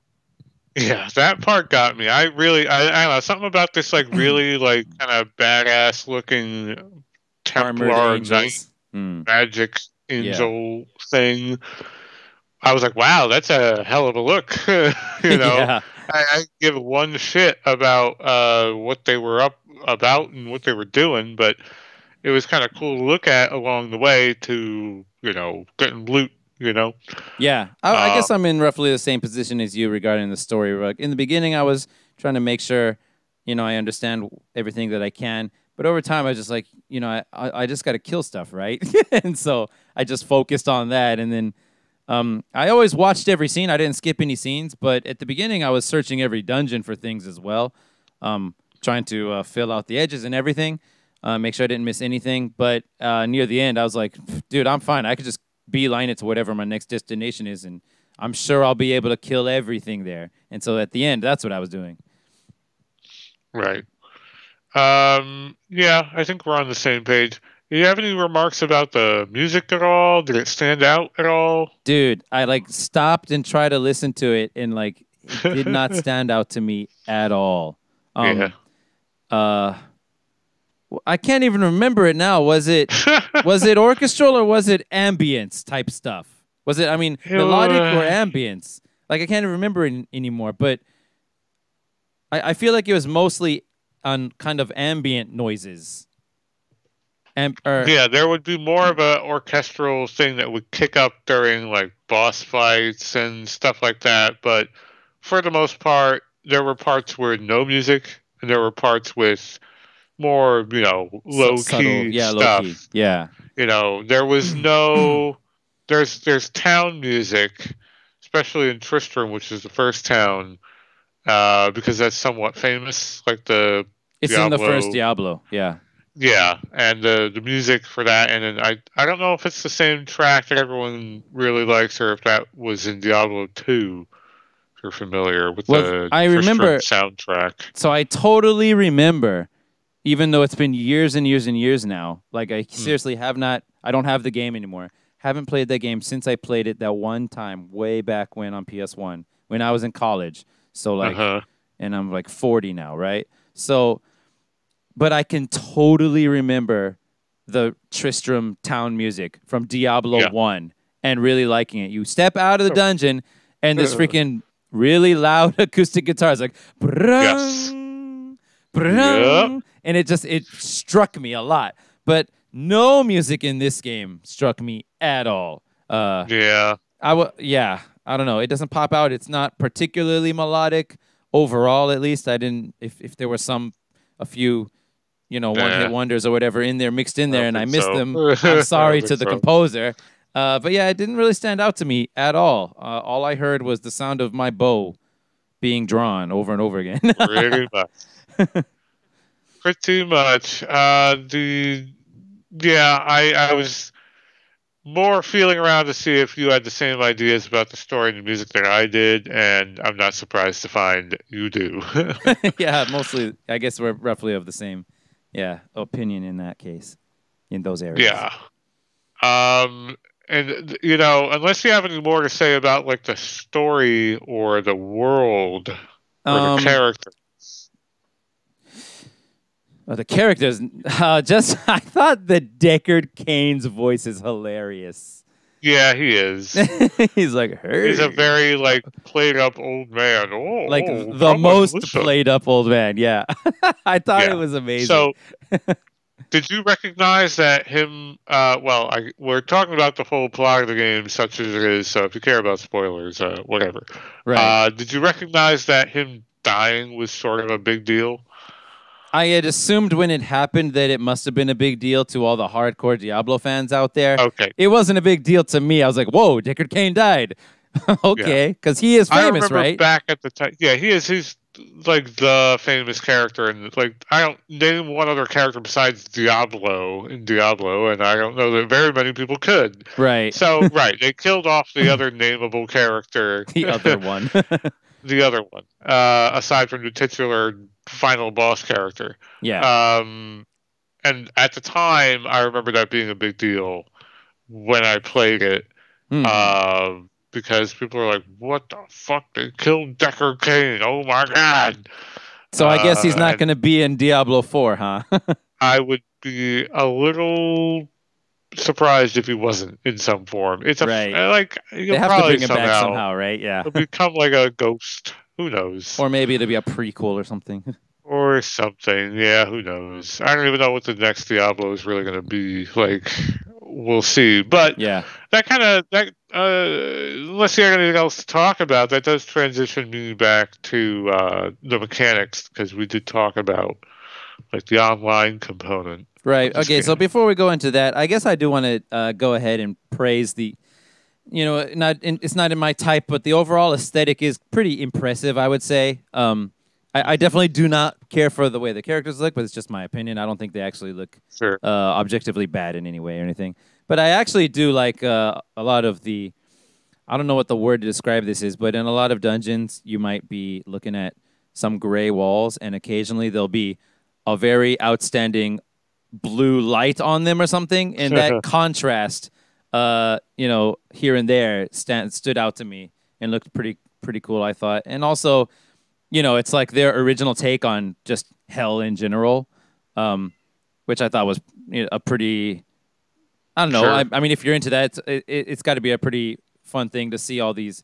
Yeah, that part got me. I really, I, I don't know, something about this like really like kind of badass looking Templar knight. Mm. magic angel thing. I was like, wow, that's a hell of a look. you know, yeah. I, I give one shit about uh, what they were up about and what they were doing, but it was kind of cool to look at along the way to you know getting loot. You know, Yeah, I, I Uh, guess I'm in roughly the same position as you regarding the story. Like in the beginning, I was trying to make sure, you know, I understand everything that I can. But over time, I was just like, you know, I I, I just got to kill stuff, right? and so I just focused on that, and then um, I always watched every scene. I didn't skip any scenes, but at the beginning, I was searching every dungeon for things as well, um, trying to uh, fill out the edges and everything, uh, make sure I didn't miss anything. But uh, near the end, I was like, dude, I'm fine. I could just beeline it to whatever my next destination is, and I'm sure I'll be able to kill everything there. And so at the end, that's what I was doing. right? Um, yeah, I think we're on the same page. Do you have any remarks about the music at all? Did it stand out at all? Dude, I like stopped and tried to listen to it, and like it did not stand out to me at all. Um, yeah. uh, I can't even remember it now. Was it was it orchestral or was it ambience type stuff? Was it? I mean, melodic or ambience? Like I can't even remember it anymore. But I, I feel like it was mostly on kind of ambient noises. Am- or, Yeah, there would be more of a orchestral thing that would kick up during like boss fights and stuff like that. But for the most part, there were parts where no music, and there were parts with more you know low Subtle- key yeah, stuff. low key. Yeah. You know, there was no there's there's town music, especially in Tristram, which is the first town, uh, because that's somewhat famous. Like the It's in the first Diablo. Yeah. yeah, and the the music for that, and then I I don't know if it's the same track that everyone really likes, or if that was in Diablo two. If you're familiar with Well, the I Tristram remember- soundtrack. So I totally remember, even though it's been years and years and years now. Like I seriously have not. I don't have the game anymore. Haven't played that game since I played it that one time way back when on PS One when I was in college. So like, uh-huh. and I'm like 40 now, right? So, but I can totally remember the Tristram town music from Diablo Yeah. 1 and really liking it. You step out of the dungeon and this freaking really loud acoustic guitar is like, Yes. Brung, and it just, it struck me a lot. But no music in this game struck me at all. Uh, Yeah. I w- yeah, I don't know. It doesn't pop out. It's not particularly melodic overall. At least I didn't. If if there were some, a few, you know, one hit wonders or whatever in there mixed in there, don't and I missed so. them. I I'm sorry to the so. composer. Uh, but yeah, it didn't really stand out to me at all. Uh, all I heard was the sound of my bow being drawn over and over again. Pretty much. Uh, the yeah, I I was more feeling around to see if you had the same ideas about the story and the music that I did, and I'm not surprised to find you do. yeah, mostly. I guess we're roughly of the same, yeah, opinion in that case, in those areas. yeah. Um, and you know, unless you have any more to say about like the story or the world or Um, the character. Oh, the characters. Uh, just I thought the Deckard Cain's voice is hilarious. Yeah, he is. He's like, hey. He's a very like played up old man. Oh, like oh, the most listen. played up old man. Yeah, I thought Yeah. it was amazing. So, did you recognize that him? Uh, well, I, we're talking about the full plot of the game, such as it is. So, if you care about spoilers, uh, whatever. right, Uh, did you recognize that him dying was sort of a big deal? I had assumed when it happened that it must have been a big deal to all the hardcore Diablo fans out there. Okay, It wasn't a big deal to me. I was like, "Whoa, Deckard Cain died." okay, because he is I famous, remember right? back at the time. Yeah, he is. He's like the famous character, and like I don't name one other character besides Diablo in Diablo, and I don't know that very many people could. right. So, right, they killed off the other nameable character. the other one. The other one, uh, aside from the titular final boss character. yeah. Um, and at the time, I remember that being a big deal when I played it, Hmm. um, because people were like, "What the fuck? They killed Deckard Cain! Oh my god!" so I guess he's uh, not and- going to be in Diablo 4, huh? I would be a little surprised if he wasn't in some form. It's a Right. like you they have to probably bring him somehow, back somehow, right? Yeah. He'll become like a ghost. Who knows? Or maybe it'll be a prequel or something. or something. Yeah, who knows? I don't even know what the next Diablo is really going to be. Like, we'll see. But yeah. that kind of that, uh, unless you have anything else to talk about, that does transition me back to uh, the mechanics because we did talk about like the online component. Right. Okay. So before we go into that, I guess I do want to uh, go ahead and praise the, you know, not in, it's not in my type, but the overall aesthetic is pretty impressive. I would say. Um, I, I definitely do not care for the way the characters look, but it's just my opinion. I don't think they actually look Sure. uh, objectively bad in any way or anything. But I actually do like uh, a lot of the. I don't know what the word to describe this is, but in a lot of dungeons, you might be looking at some gray walls, and occasionally there'll be a very outstanding blue light on them or something, and that contrast, uh, you know, here and there, stand, stood out to me and looked pretty pretty cool. I thought, and also, you know, it's like their original take on just hell in general, um, which I thought was you know, a pretty. I don't know. Sure. I, I mean, if you're into that, it, it, it's got to be a pretty fun thing to see all these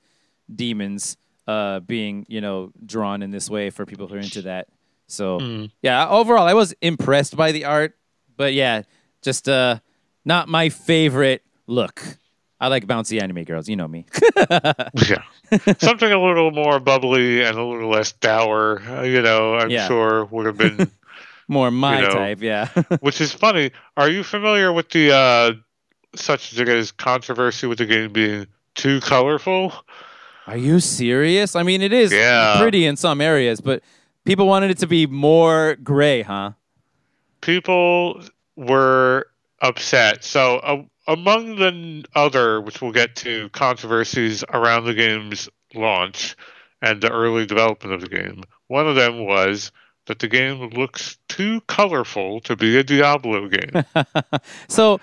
demons uh, being, you know, drawn in this way for people who are into that. So Mm. yeah, overall, I was impressed by the art, but yeah, just uh, not my favorite look. I like bouncy anime girls, you know me. Yeah. Something a little more bubbly and a little less dour, uh, you know, I'm Yeah. sure would have been More my You know. type, yeah. Which is funny. Are you familiar with the uh, such thing as controversy with the game being too colorful? Are you serious? I mean, it is Yeah. pretty in some areas, but people wanted it to be more gray, huh? People were upset. So, uh, among the other, which we'll get to, controversies around the game's launch and the early development of the game, one of them was that the game looks too colorful to be a Diablo game. so,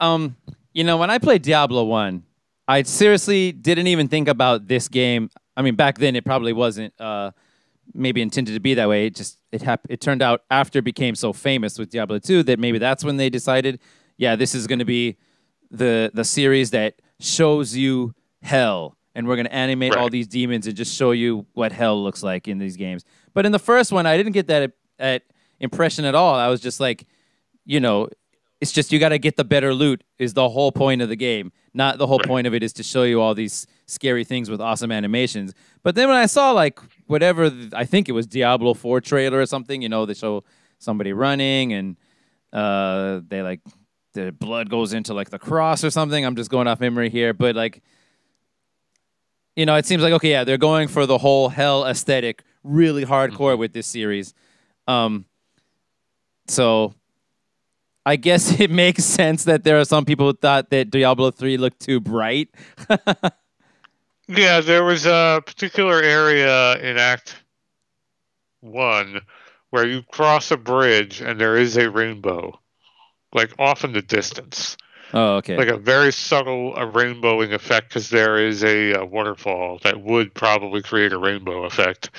um, you know, when I played Diablo 1, I seriously didn't even think about this game. I mean, back then it probably wasn't uh, maybe intended to be that way. It just it hap- it turned out after it became so famous with Diablo 2 that maybe that's when they decided, yeah, this is going to be the the series that shows you hell and we're going to animate all these demons and just show you what hell looks like in these games. But in the first one, I didn't get that uh, impression at all. I was just like, you know, it's just you got to get the better loot is the whole point of the game. Not the whole Right. point of it is to show you all these scary things with awesome animations. But then when I saw like whatever th- I think it was Diablo 4 trailer or something, you know, they show somebody running and uh they like the blood goes into like the cross or something. I'm just going off memory here, but like you know, it seems like okay, yeah, they're going for the whole hell aesthetic, really hardcore with this series. Um, so I guess it makes sense that there are some people who thought that Diablo three looked too bright. Yeah, there was a particular area in Act One where you cross a bridge and there is a rainbow, like off in the distance, oh, okay. like a very subtle a rainbowing effect because there is a, uh waterfall that would probably create a rainbow effect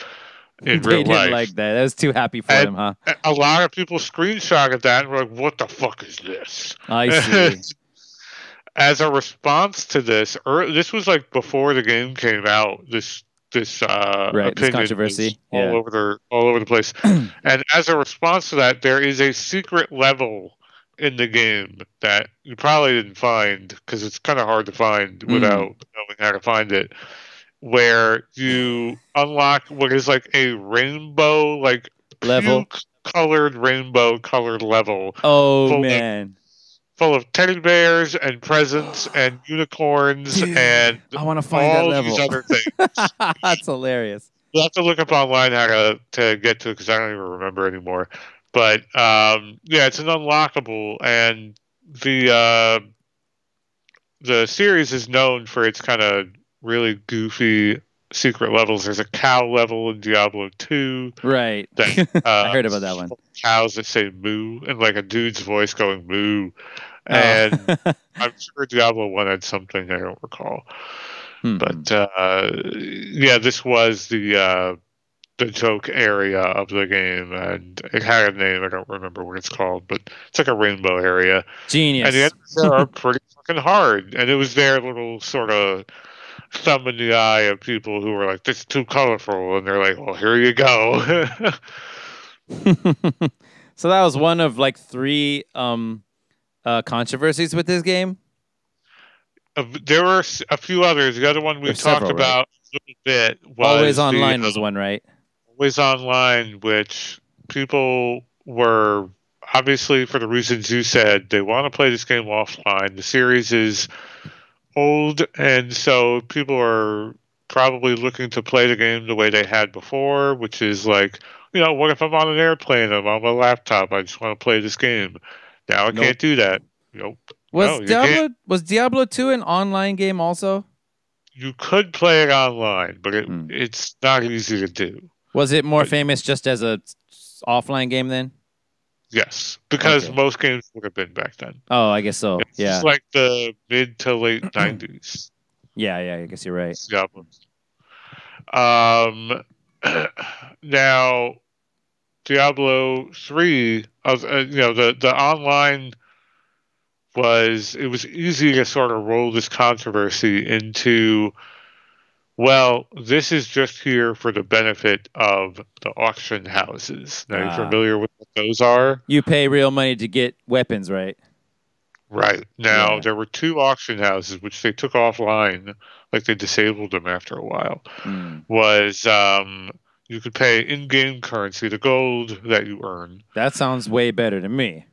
in they real didn't life. like that. That was too happy for And- them, huh? A- lot of people screenshotted that and were like, "What the fuck is this?" I see. As a response to this, or this was like before the game came out. This this uh, Right, this controversy, all yeah. over the all over the place. and as a response to that, there is a secret level in the game that you probably didn't find because it's kind of hard to find Mm. without knowing how to find it. Where you unlock what is like a rainbow, like Level. colored rainbow colored level Oh full of- man, full of teddy bears and presents and unicorns Dude, and I want to find all that these level. other things. That's hilarious. You'll have to look up online how to, to get to it because I don't even remember anymore. But um, yeah, it's an unlockable, and the uh, the series is known for its kind of really goofy secret levels. There's a cow level in Diablo 2 Right. that uh, I heard about that one. Cows that say moo and like a dude's voice going moo. Oh. And I'm sure Diablo 1 had something I don't recall. Hmm. But uh, yeah, this was the uh, the joke area of the game, and it had a name. I don't remember what it's called, but it's like a rainbow area. Genius. And the enemies are pretty fucking hard. And it was their little sort of thumb in the eye of people who were like, "This is too colorful," and they're like, "Well, here you go." so that was one of like three um, uh, controversies with this game. Uh, there were a few others. The other one we talked several, right? about a little bit was Always online uh, was one, right? Always Online, which people were obviously for the reasons you said they want to play this game offline. The series is old, and so people are probably looking to play the game the way they had before, which is like, you know, what if I'm on an airplane? I'm on my laptop. I just want to play this game. Now I Nope. can't do that. Nope. Was no, Diablo was Diablo two an online game also? You could play it online, but it, Hmm. it's not easy to do. Was it more But- famous just as a offline game then? Yes, because Okay. most games would have been back then. Oh, I guess so. It's Yeah, like the mid to late nineties. yeah, yeah. I guess you're right. Diablo. Um, now Diablo three, of uh, you know the the online was it was easy to sort of roll this controversy into. Well, this is just here for the benefit of the auction houses. Now, Ah. you familiar with what those are? You pay real money to get weapons, right? Right. Now, Yeah. there were two auction houses which they took offline, like they disabled them after a while. Mm. Was um, You could pay in-game currency, the gold that you earn, That sounds way better to me.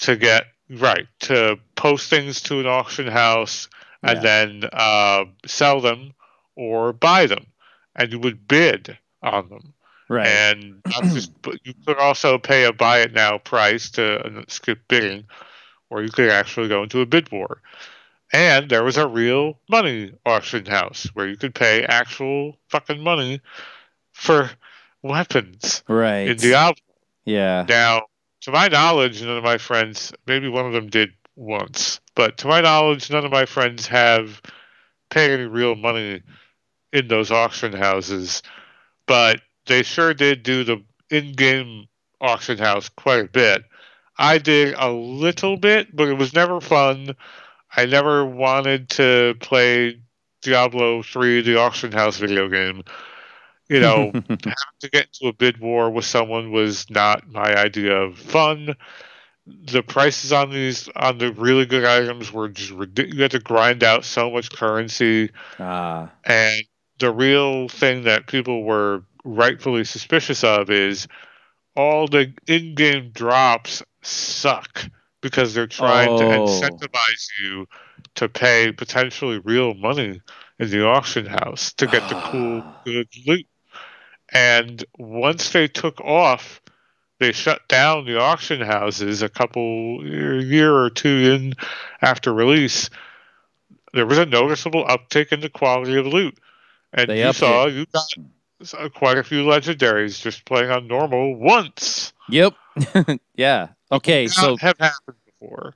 to get right to post things to an auction house and Yeah. then uh, sell them or buy them, and you would bid on them. Right. And not just, but you could also pay a buy it now price to uh, skip bidding, or you could actually go into a bid war. And there was a real money auction house where you could pay actual fucking money for weapons right. in Diablo. yeah. Now, to my knowledge, none of my friends, maybe one of them did once, but to my knowledge, none of my friends have paid any real money in those auction houses. But they sure did do the in game auction house quite a bit. I did a little bit, but it was never fun. I never wanted to play Diablo 3, the auction house video game. You know, having to get into a bid war with someone was not my idea of fun. The prices on these on the really good items were just ridiculous. You had to grind out so much currency, ah. and the real thing that people were rightfully suspicious of is all the in-game drops suck because they're trying to Oh. incentivize you to pay potentially real money in the auction house to get the cool good loot. And once they took off, they shut down the auction houses a couple a year or two in after release. There was a noticeable uptick in the quality of loot, and They you saw you got quite a few legendaries just playing on normal once. Yep. yeah. Okay. So have happened before.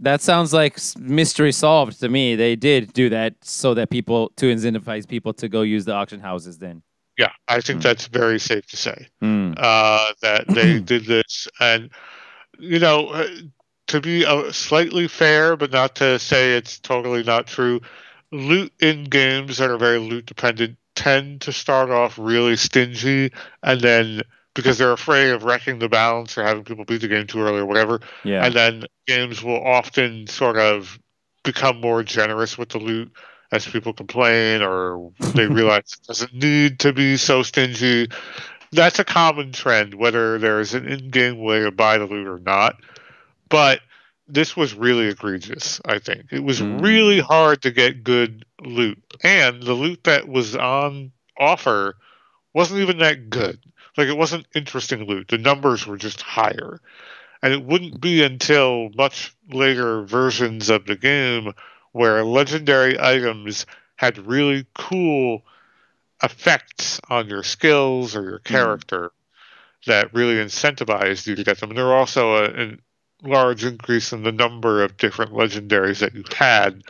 that sounds like mystery solved to me. They did do that so that people to incentivize people to go use the auction houses. Then. Yeah, I think Hmm. that's very safe to say. Hmm. uh, that they did this, and you know, uh, to be uh, slightly fair, but not to say it's totally not true. Loot in games that are very loot dependent tend to start off really stingy, and then because they're afraid of wrecking the balance or having people beat the game too early or whatever, Yeah. and then games will often sort of become more generous with the loot as people complain or they realize it doesn't need to be so stingy. That's a common trend, whether there's an in-game way to buy the loot or not. But this was really egregious. I think it was Mm. really hard to get good loot, and the loot that was on offer wasn't even that good. Like it wasn't interesting loot. The numbers were just higher. And it wouldn't be until much later versions of the game where legendary items had really cool effects on your skills or your character that really incentivized you to get them. And there were also a, a large increase in the number of different legendaries that you had.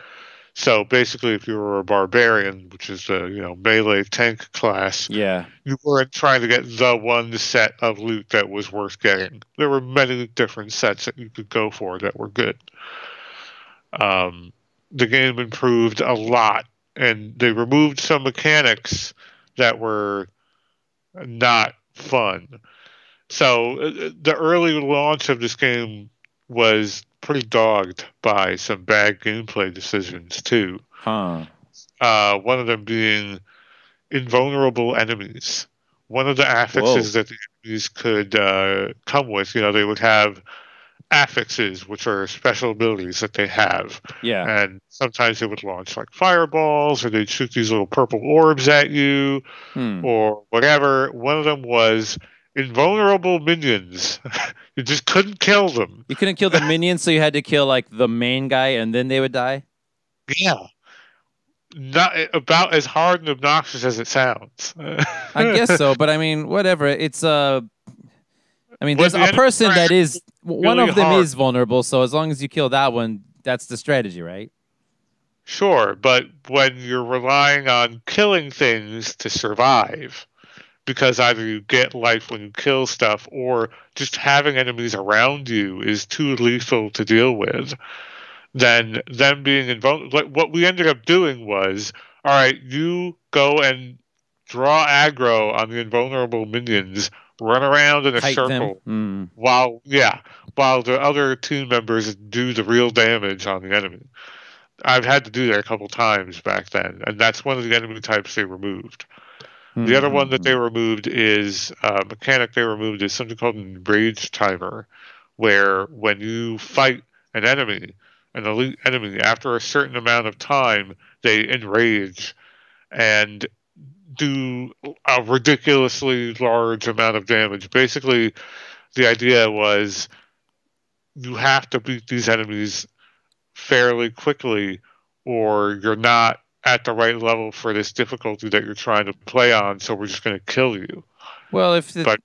So basically, if you were a barbarian, which is the you know melee tank class, yeah. you weren't trying to get the one set of loot that was worth getting. There were many different sets that you could go for that were good. Um, the game improved a lot, and they removed some mechanics that were not fun. So uh, the early launch of this game was pretty dogged by some bad gameplay decisions too Huh. uh, one of them being invulnerable enemies. One of the affixes that the enemies could uh, come with, you know, they would have affixes, which are special abilities that they have. Yeah. And sometimes they would launch like fireballs, or they'd shoot these little purple orbs at you, Hmm. or whatever. One of them was invulnerable minions. you just couldn't kill them. You couldn't kill the minions, so you had to kill like the main guy, and then they would die. Yeah. Not about as hard and obnoxious as it sounds. I guess so, but I mean, whatever. It's uh, I mean, there's the a person that really one of them hard. is vulnerable. So as long as you kill that one, that's the strategy, right? Sure, but when you're relying on killing things to survive, because either you get life when you kill stuff or just having enemies around you is too lethal to deal with, then them being invulnerable. Like what we ended up doing was, all right, you go and draw aggro on the invulnerable minions, run around in a circle. Hmm. while yeah, while the other team members do the real damage on the enemy. I've had to do that a couple times back then, and that's one of the enemy types they removed. The other one that Mm-hmm. they removed is uh, mechanic they removed is something called an enrage timer, where when you fight an enemy, an elite enemy, after a certain amount of time, they enrage and do a ridiculously large amount of damage. Basically, the idea was you have to beat these enemies fairly quickly, or you're not at the right level for this difficulty that you're trying to play on, so we're just going to kill you. Well, if the, But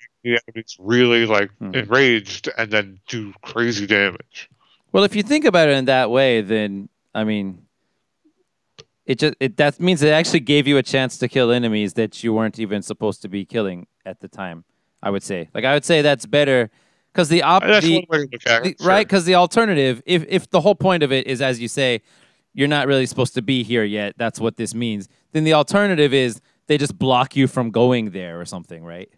really like Mhm. enraged and then do crazy damage. well, if you think about it in that way, then I mean, it just it that means it actually gave you a chance to kill enemies that you weren't even supposed to be killing at the time. I would say, like, I would say that's better because the op the, one way to look at the- right because the alternative, if if the whole point of it is as you say, you're not really supposed to be here yet. That's what this means. Then the alternative is they just block you from going there or something, right?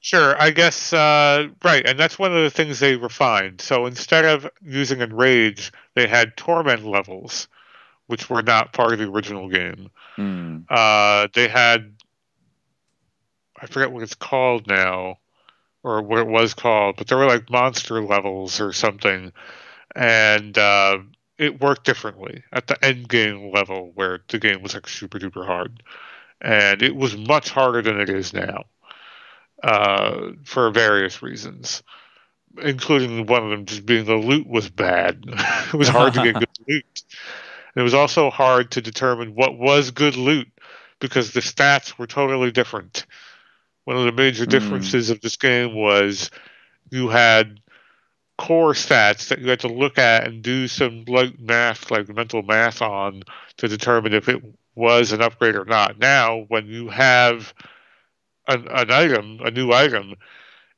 Sure, I guess uh, right, and that's one of the things they refined. So instead of using enrage, they had torment levels, which were not part of the original game. Hmm. Uh, they had I forget what it's called now, or what it was called, but there were like monster levels or something, and uh, it worked differently at the end game level where the game was like super duper hard, and it was much harder than it is now, uh, for various reasons, including one of them just being the loot was bad. it was hard to get good loot. And it was also hard to determine what was good loot because the stats were totally different. One of the major Hmm. differences of this game was you had core stats that you had to look at and do some light math, like mental math on to determine if it was an upgrade or not. Now, when you have an, an item, a new item,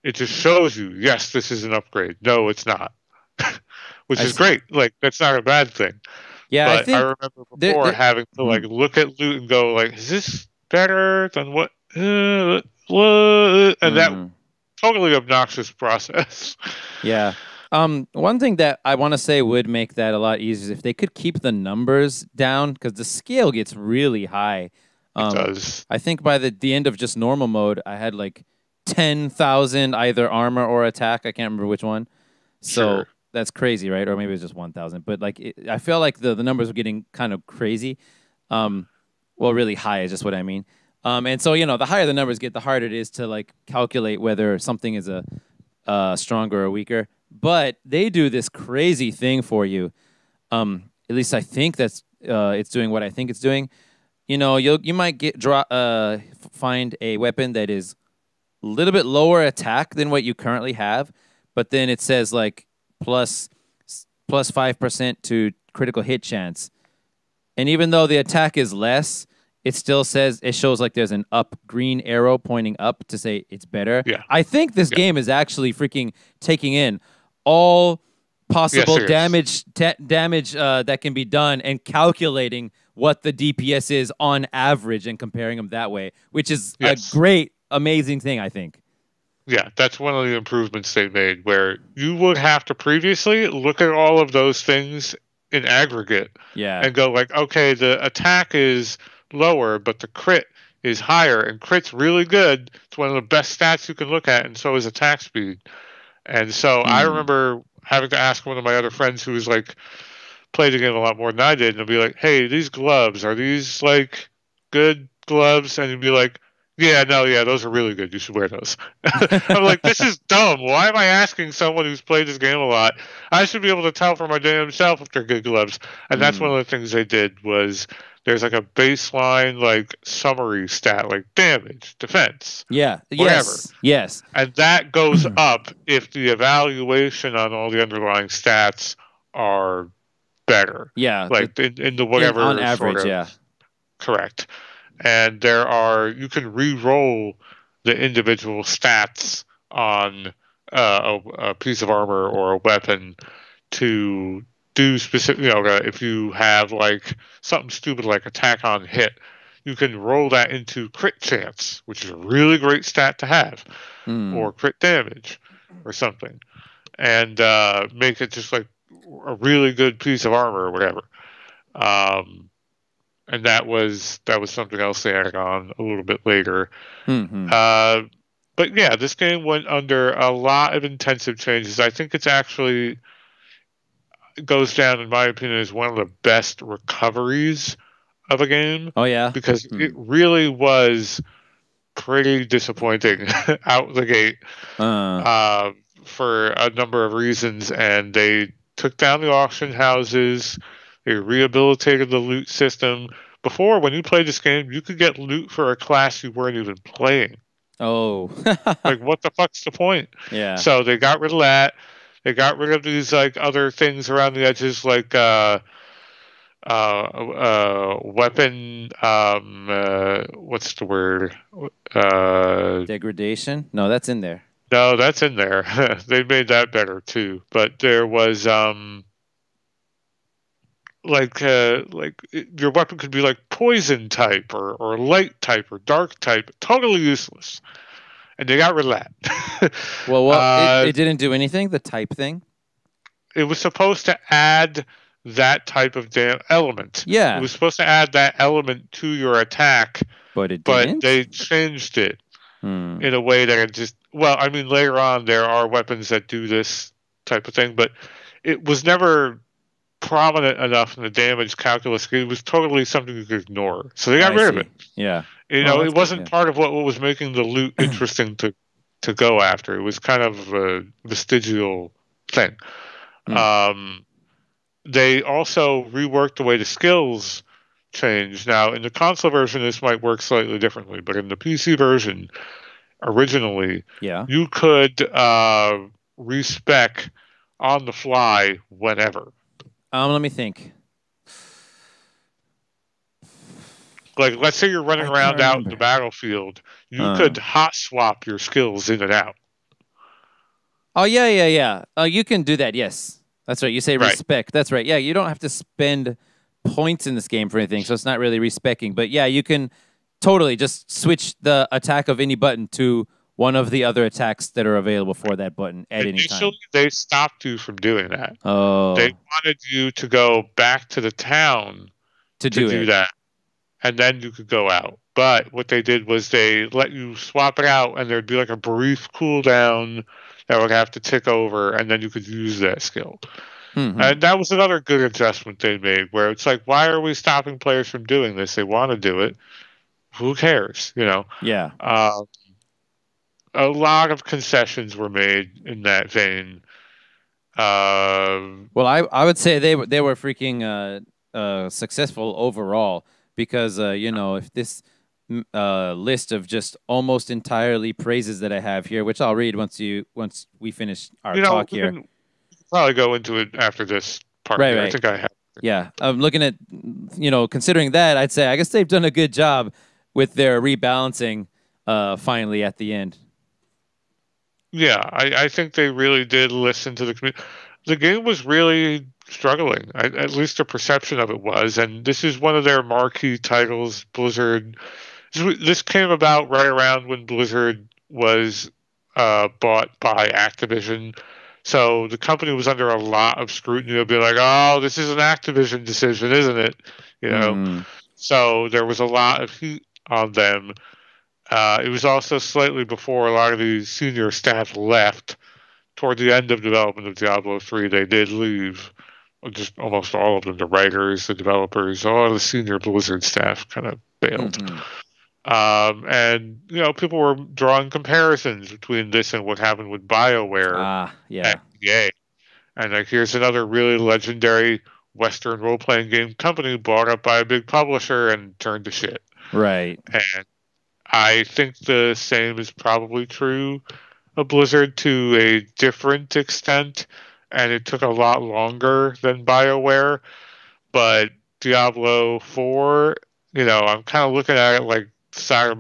it just shows you, yes, this is an upgrade. No, it's not. Which I is see. great. Like that's not a bad thing Yeah, but I think remember there- before there- having to like look at loot and go like, is this better than what? Uh, what? And that Hmm. totally obnoxious process. Yeah. Um, one thing that I want to say would make that a lot easier is if they could keep the numbers down because the scale gets really high. It Um, does. I think by the, the end of just normal mode, I had like 10,000 either armor or attack. I can't remember which one. So Sure. that's crazy, right? Or maybe it's just 1,000. But like, it, I feel like the, the numbers were getting kind of crazy. Um, well, really high is just what I mean. Um, and so, you know, the higher the numbers get, the harder it is to like calculate whether something is a uh, stronger or weaker. But they do this crazy thing for you. Um, at least I think that's uh, it's doing what I think it's doing. You know, you you might get draw uh, find a weapon that is a little bit lower attack than what you currently have, but then it says like plus plus five percent to critical hit chance, and even though the attack is less, it still says it shows like there's an up green arrow pointing up to say it's better. Yeah. I think this Yeah. game is actually freaking taking in all possible is. damage damage uh, that can be done and calculating what the DPS is on average and comparing them that way, which is Yes. a great, amazing thing. I think. Yeah, that's one of the improvements they made where you would have to previously look at all of those things in aggregate Yeah. and go like, okay, the attack is lower, but the crit is higher, and crit's really good. It's one of the best stats you can look at, and so is attack speed. And so I Hmm. remember having to ask one of my other friends who was like played the game a lot more than I did, and I'd be like, "Hey, these gloves are these like good gloves?" And he'd be like, "Yeah, no, yeah, those are really good. You should wear those." I'm like, "This is dumb. Why am I asking someone who's played this game a lot? I should be able to tell for my damn self if they're good gloves." And that's Hmm. one of the things they did was there's like a baseline like summary stat like damage, defense, yeah. whatever. Yes. Yes. and that goes up if the evaluation on all the underlying stats are better, Yeah. like in, in the in- whatever on sort average. of- Yeah. correct. And there are you can re-roll the individual stats on uh, a, a piece of armor or a weapon to do specific. You know, if you have like something stupid like attack on hit, you can roll that into crit chance, which is a really great stat to have Hmm. or crit damage or something and uh, make it just like a really good piece of armor or whatever um, and that was that was something else they added on a little bit later. Mhm. Uh, but yeah, this game went under a lot of intensive changes. I think it's actually goes down, in my opinion, as one of the best recoveries of a game Oh yeah. because Hmm. it really was pretty disappointing out the gate Uh, uh, for a number of reasons. And they took down the auction houses, they rehabilitated the loot system. Before, when you played this game, you could get loot for a class you weren't even playing. oh. Like, what the fuck's the point? yeah. So they got rid of that. They got rid of these like other things around the edges, like uh, uh, uh, weapon. Um, uh, what's the word? Uh, Degradation? No, that's in there. no, that's in there. they made that better too. But there was um, like uh, like your weapon could be like poison type or or light type or dark type. Totally useless. And they got rid of that. Well, well, Uh, it, it didn't do anything. The type thing. it was supposed to add that type of da- element. Yeah, It was supposed to add that element to your attack, but it but didn't. they changed it Hmm. in a way that it just well, I mean later on there are weapons that do this type of thing, but it was never prominent enough in the damage calculus. It was totally something you could ignore. So they got I rid of it. Yeah. You Oh, know, that's it wasn't yeah. part of what, what was making the loot interesting to to go after. It was kind of a vestigial thing. Hmm. Um, they also reworked the way the skills change. Now, in the console version, this might work slightly differently, but in the PC version, originally, Yeah. you could uh, respec on the fly whenever. Um, let me think. Like, let's say you're running I around out in the battlefield, you Uh. could hot swap your skills in and out. Oh yeah, yeah, yeah. Uh, you can do that. Yes, that's right. You say Right. respec. That's right. Yeah, you don't have to spend points in this game for anything, so it's not really respecking. But yeah, you can totally just switch the attack of any button to one of the other attacks that are available for that button at any time. Initially, they stopped you from doing that. Oh, They wanted you to go back to the town to to do, do, it. that, and then you could go out. But what they did was they let you swap it out, and there'd be like a brief cooldown that would have to tick over, and then you could use that skill. Mhm. And that was another good adjustment they made, where it's like, why are we stopping players from doing this? They want to do it. Who cares? You know. yeah. Um, a lot of concessions were made in that vein. Um, Well, I I would say they were they were freaking uh, uh, successful overall because uh, you know if this uh, list of just almost entirely praises that I have here, which I'll read once you once we finish our you know, talk here. can probably go into it after this part. Right, here. I right. think I have. Yeah, I'm looking at you know considering that I'd say I guess they've done a good job with their rebalancing uh, finally at the end. Yeah, I, I think they really did listen to the community. The game was really struggling. I, at least the perception of it was, and this is one of their marquee titles. Blizzard. This, came about right around when Blizzard was uh, bought by Activision. So the company was under a lot of scrutiny of being like, "Oh, this is an Activision decision, isn't it?" You know. Mm, So there was a lot of heat on them. Uh, it was also slightly before a lot of the senior staff left. Toward the end of development of Diablo 3, they did leave. Just almost all of them, the writers, the developers, all of the senior Blizzard staff kind of bailed. mhm. Um, and, you know, people were drawing comparisons between this and what happened with BioWare Ah, yeah. EA. And like, here's another really legendary Western role playing game company bought up by a big publisher and turned to shit. Right. And I think the same is probably true of Blizzard to a different extent. And it took a lot longer than BioWare. But Diablo 4, you know, I'm kind of looking at it like side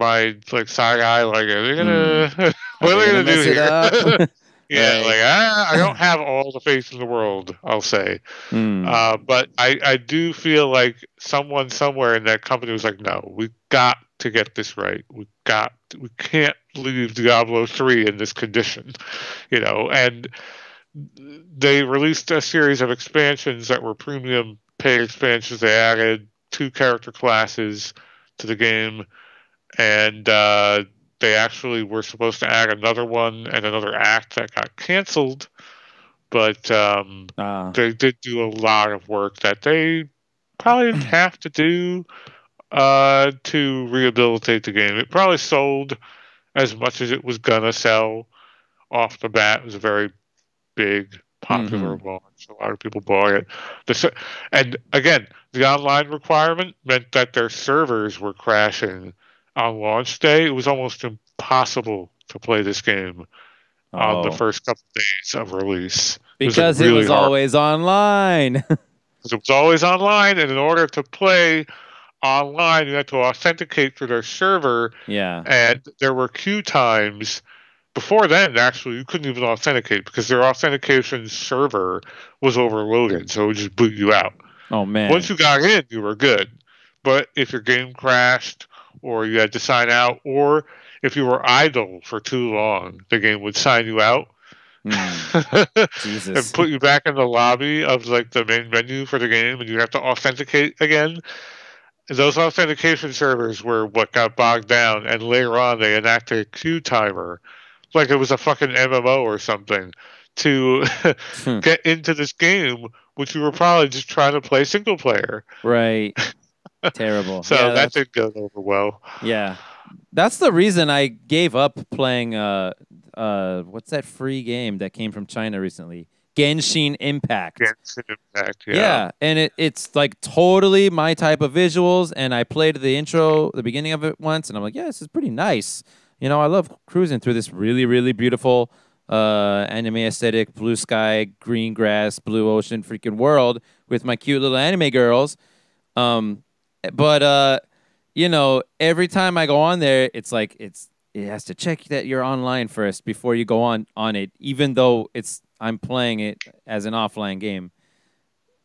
like side eye, like are they gonna what are they gonna, do mess it here? yeah, Right. like I, I don't have all the faith in the world, I'll say. Mm. Uh, but I, I do feel like someone somewhere in that company was like, no, we got to get this right. We got, we can't leave Diablo 3 in this condition, you know, and they released a series of expansions that were premium paid expansions. They added two character classes to the game, and uh, they actually were supposed to add another one and another act that got canceled. But um, Uh, they did do a lot of work that they probably didn't have to do uh, to rehabilitate the game. It probably sold as much as it was gonna sell off the bat. It was a very big, popular mm-hmm. launch. A lot of people bought it. The, and again, the online requirement meant that their servers were crashing on launch day. It was almost impossible to play this game on the oh, first couple days of release. It was, because it was hard. always online. because it was always online, and in order to play online, you had to authenticate through their server, yeah. and there were queue times. Before then, actually, you couldn't even authenticate because their authentication server was overloaded, so it would just boot you out. Oh man. Once you got in, you were good. But if your game crashed, or you had to sign out, or if you were idle for too long, the game would sign you out Hmm, and put you back in the lobby of like the main menu for the game, and you have to authenticate again. And those authentication servers were what got bogged down, and later on they enacted a queue timer, like it was a fucking MMO or something, to Hmm. get into this game, which you were probably just trying to play single player. right. Terrible. So yeah, that that's- didn't go over well. Yeah. That's the reason I gave up playing uh uh what's that free game that came from China recently? Genshin Impact. Genshin Impact, yeah. Yeah. and it, it's like totally my type of visuals. And I played the intro, the beginning of it once, and I'm like, yeah, this is pretty nice. You know, I love cruising through this really, really beautiful uh, anime aesthetic, blue sky, green grass, blue ocean, freaking world with my cute little anime girls. Um, but uh, you know, every time I go on there, it's like it's it has to check that you're online first before you go on on it, even though it's I'm playing it as an offline game.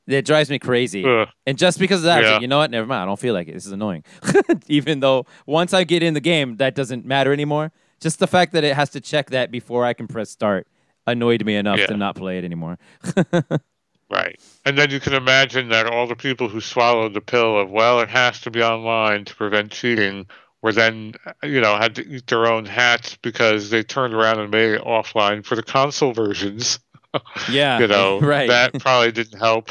It drives me crazy. Ugh. And just because of that, I was Yeah. like, you know what? Never mind. I don't feel like it. This is annoying. Even though once I get in the game, that doesn't matter anymore. Just the fact that it has to check that before I can press start annoyed me enough Yeah. to not play it anymore. Right. And then you can imagine that all the people who swallowed the pill of, well, it has to be online to prevent cheating, were then, you know, had to eat their own hats because they turned around and made it offline for the console versions. Yeah. you know, right. that probably didn't help.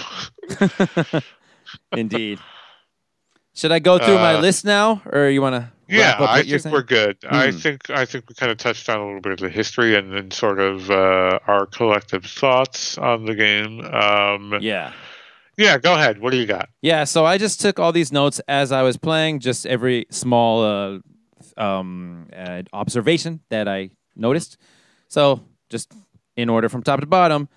Indeed. Should I go through my Uh, list now, or you want to? Yeah, I think saying? we're good. I Hmm. think I think we kind of touched on a little bit of the history and then sort of uh, our collective thoughts on the game. Um, Yeah. yeah, go ahead. What do you got? Yeah, so I just took all these notes as I was playing, just every small uh, um, uh, observation that I noticed. So, just in order from top to bottom.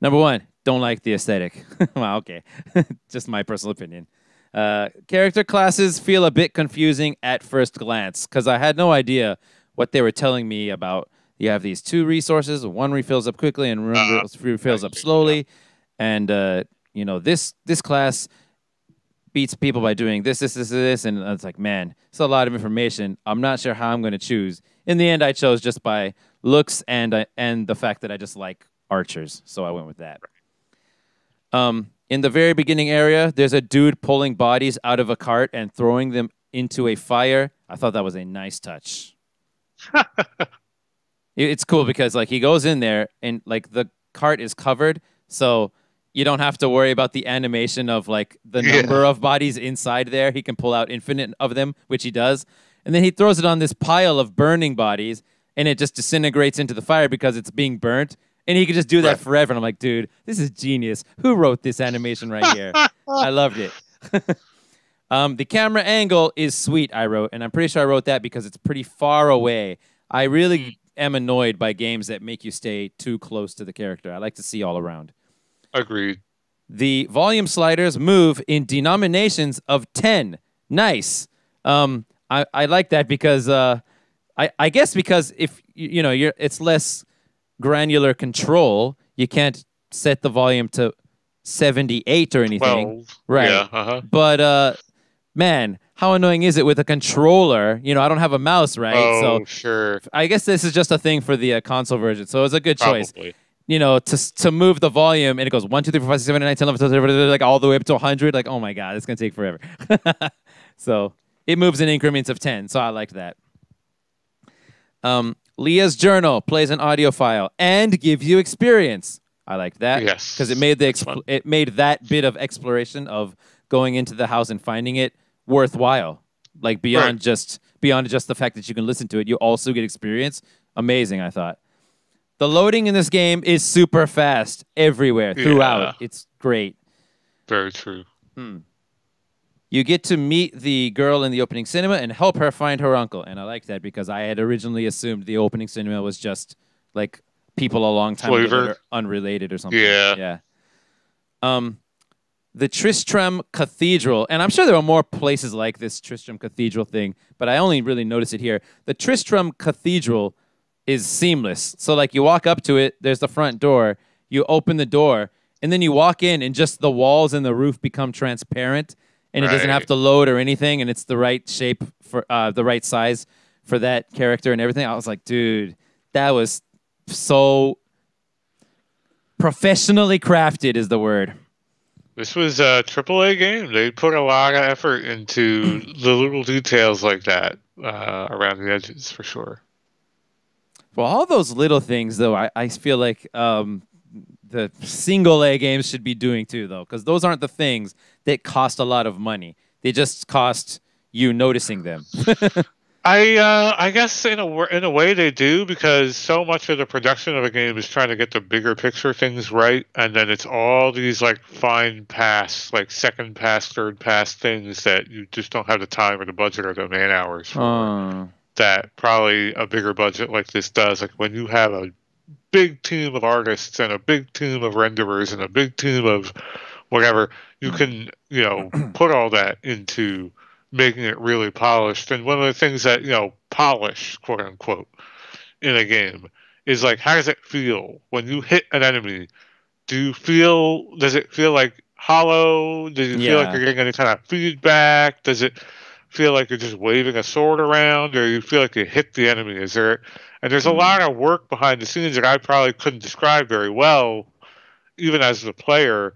Number one, don't like the aesthetic. well, okay, just my personal opinion. Uh, character classes feel a bit confusing at first glance because I had no idea what they were telling me about. You have these two resources, one refills up quickly and one Uh, refills up slowly, and uh, you know this this class beats people by doing this, this, this, this, and it's like, man, it's a lot of information. I'm not sure how I'm going to choose. In the end, I chose just by looks and uh, and the fact that I just like archers, so I went with that. Um, in the very beginning area, there's a dude pulling bodies out of a cart and throwing them into a fire. I thought that was a nice touch. It's cool because like he goes in there and like the cart is covered, so you don't have to worry about the animation of like the Yeah. number of bodies inside there. He can pull out infinite of them, which he does, and then he throws it on this pile of burning bodies, and it just disintegrates into the fire because it's being burnt. And he could just do that Right. forever. And I'm like, dude, this is genius. Who wrote this animation right here? I loved it. um, the camera angle is sweet, I wrote. And I'm pretty sure I wrote that because it's pretty far away. I really am annoyed by games that make you stay too close to the character. I like to see all around. Agreed. The volume sliders move in denominations of 10. Nice. Um, I, I like that because uh, I, I guess because if you know you're it's less granular control, you can't set the volume to 78 or anything. Twelve. Right. Yeah. Uh-huh. But uh, man, how annoying is it with a controller? You know, I don't have a mouse, right? Oh, So sure. I guess this is just a thing for the uh, console version. So it was a good choice. Probably. you know, to to move the volume, and it goes one, two, three, four, five, six, seven, eight, nine, ten, eleven, twelve, thirteen, like all the way up to hundred. Like, oh my god, it's gonna take forever. so it moves in increments of ten. So I liked that. Um, Leah's journal plays an audio file and gives you experience. I like that. Yes, because it made the expl- it made that bit of exploration of going into the house and finding it worthwhile. Like beyond Right. just beyond just the fact that you can listen to it, you also get experience. Amazing, I thought. The loading in this game is super fast everywhere throughout. Yeah. It's great. Very true. You get to meet the girl in the opening cinema and help her find her uncle. And I like that because I had originally assumed the opening cinema was just like people a long time ago unrelated or something. Yeah. Yeah. Um, the Tristram Cathedral, and I'm sure there are more places like this Tristram Cathedral thing, but I only really noticed it here. The Tristram Cathedral is seamless. So like you walk up to it, there's the front door, you open the door, and then you walk in and just the walls and the roof become transparent and it doesn't have to load or anything and it's the right shape for uh, the right size for that character and everything. I was like, dude, that was so professionally crafted is the word. This was a AAA game. They put a lot of effort into the little details like that uh, around the edges, for sure. Well, all those little things, though, I, I feel like um, the single A games should be doing too, though, because those aren't the things that cost a lot of money. They just cost you noticing them. I uh, I guess in a in a way they do because so much of the production of a game is trying to get the bigger picture things right, and then it's all these like fine pass, like second pass, third pass things that you just don't have the time or the budget or the man hours for. Uh, that probably a bigger budget like this does. Like when you have a big team of artists and a big team of renderers and a big team of whatever, you mm. can, you know, put all that into making it really polished. And one of the things that, you know, polish, quote unquote, in a game is like, how does it feel when you hit an enemy? Do you feel, does it feel like hollow? Does it feel like you're getting any kind of feedback? Does it feel like you're just waving a sword around or you feel like you hit the enemy? Is there, and there's a lot of work behind the scenes that I probably couldn't describe very well, even as the player,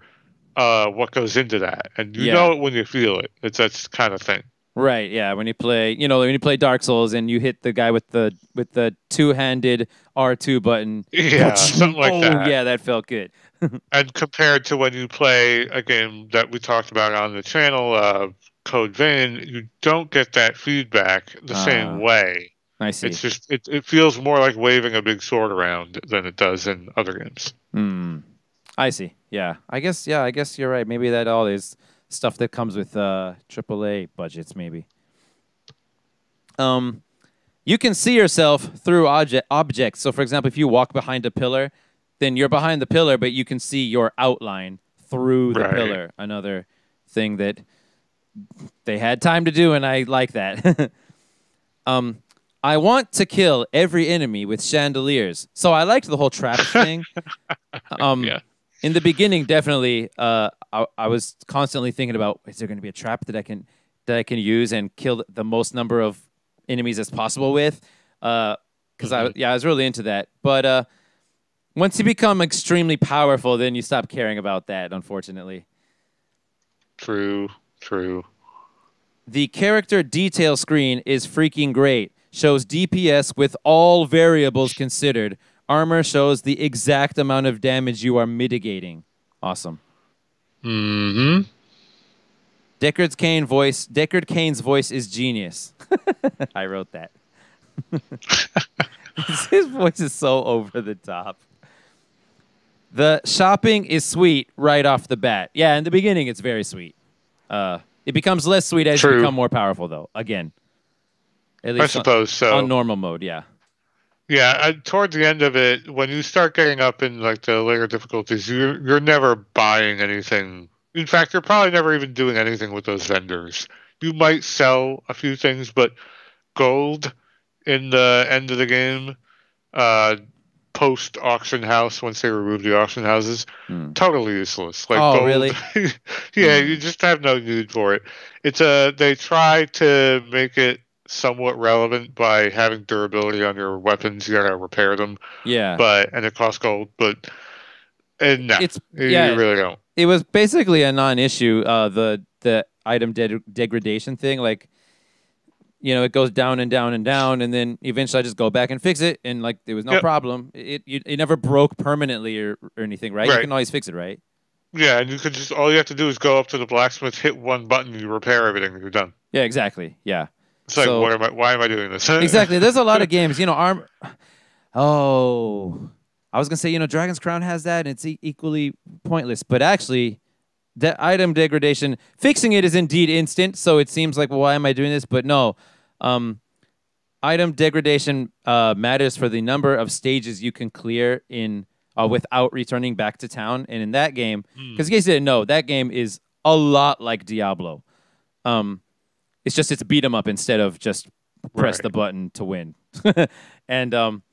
uh, what goes into that. And you Yeah. know it when you feel it. It's that kind of thing. right? Yeah. When you play, you know, when you play Dark Souls and you hit the guy with the with the two handed R two button. Yeah, something like oh, that. yeah, that felt good. And compared to when you play a game that we talked about on the channel, uh, Code Vein, you don't get that feedback the Ah. same way. I see. It's just it, it feels more like waving a big sword around than it does in other games. Hmm. I see. Yeah. I guess. Yeah. I guess you're right. Maybe that all is stuff that comes with uh, AAA budgets. Maybe. Um, you can see yourself through object objects. So, for example, if you walk behind a pillar, then you're behind the pillar, but you can see your outline through the Right. pillar. Another thing that they had time to do, and I like that. um, I want to kill every enemy with chandeliers. So I liked the whole trap thing. Um, Yeah. In the beginning, definitely, uh, I, I was constantly thinking about: is there going to be a trap that I can that I can use and kill the most number of enemies as possible with? Because I yeah, I was really into that. But uh, once you become extremely powerful, then you stop caring about that. Unfortunately. True, true. The character detail screen is freaking great. Shows DPS with all variables considered. Armor shows the exact amount of damage you are mitigating. Awesome. Mm-hmm. Deckard's Cain voice. Deckard Cain's voice is genius. I wrote that. His voice is so over the top. The shopping is sweet right off the bat. Yeah, in the beginning it's very sweet. Uh, it becomes less sweet as you become more powerful, though. Again, at I least on, suppose so. on normal mode. Yeah. Yeah, I, toward the end of it, when you start getting up in like the later difficulties, you're you're never buying anything. In fact, you're probably never even doing anything with those vendors. You might sell a few things, but gold in the end of the game, uh, post auction house once they remove the auction houses, Hmm. totally useless. Like Oh, gold, really? yeah, Hmm. you just have no need for it. It's a they try to make it somewhat relevant by having durability on your weapons. You gotta repair them, Yeah. but and it costs gold. But and no, It's- you yeah. really don't. it was basically a non-issue. Uh, the the item de- degradation thing, like, you know, it goes down and down and down, and then eventually I just go back and fix it, and like there was no Yep. problem. It, it it never broke permanently or, or anything, right? You can always fix it, right? Yeah, and you could just all you have to do is go up to the blacksmith, hit one button, you repair everything, you're done. Yeah, exactly. Yeah, It's like, So- what am I? Why am I doing this? exactly. There's a lot of games, you know. Arm. Oh, I was gonna say, you know, Dragon's Crown has that, and it's e- equally pointless. But actually, that item degradation, fixing it is indeed instant. So it seems like, well, why am I doing this? But no, um, item degradation uh, matters for the number of stages you can clear in uh, without returning back to town. And in that game, Hmm. because in case you didn't know, that game is a lot like Diablo. Um, it's just it's beat 'em up instead of just press Right. the button to win. and um,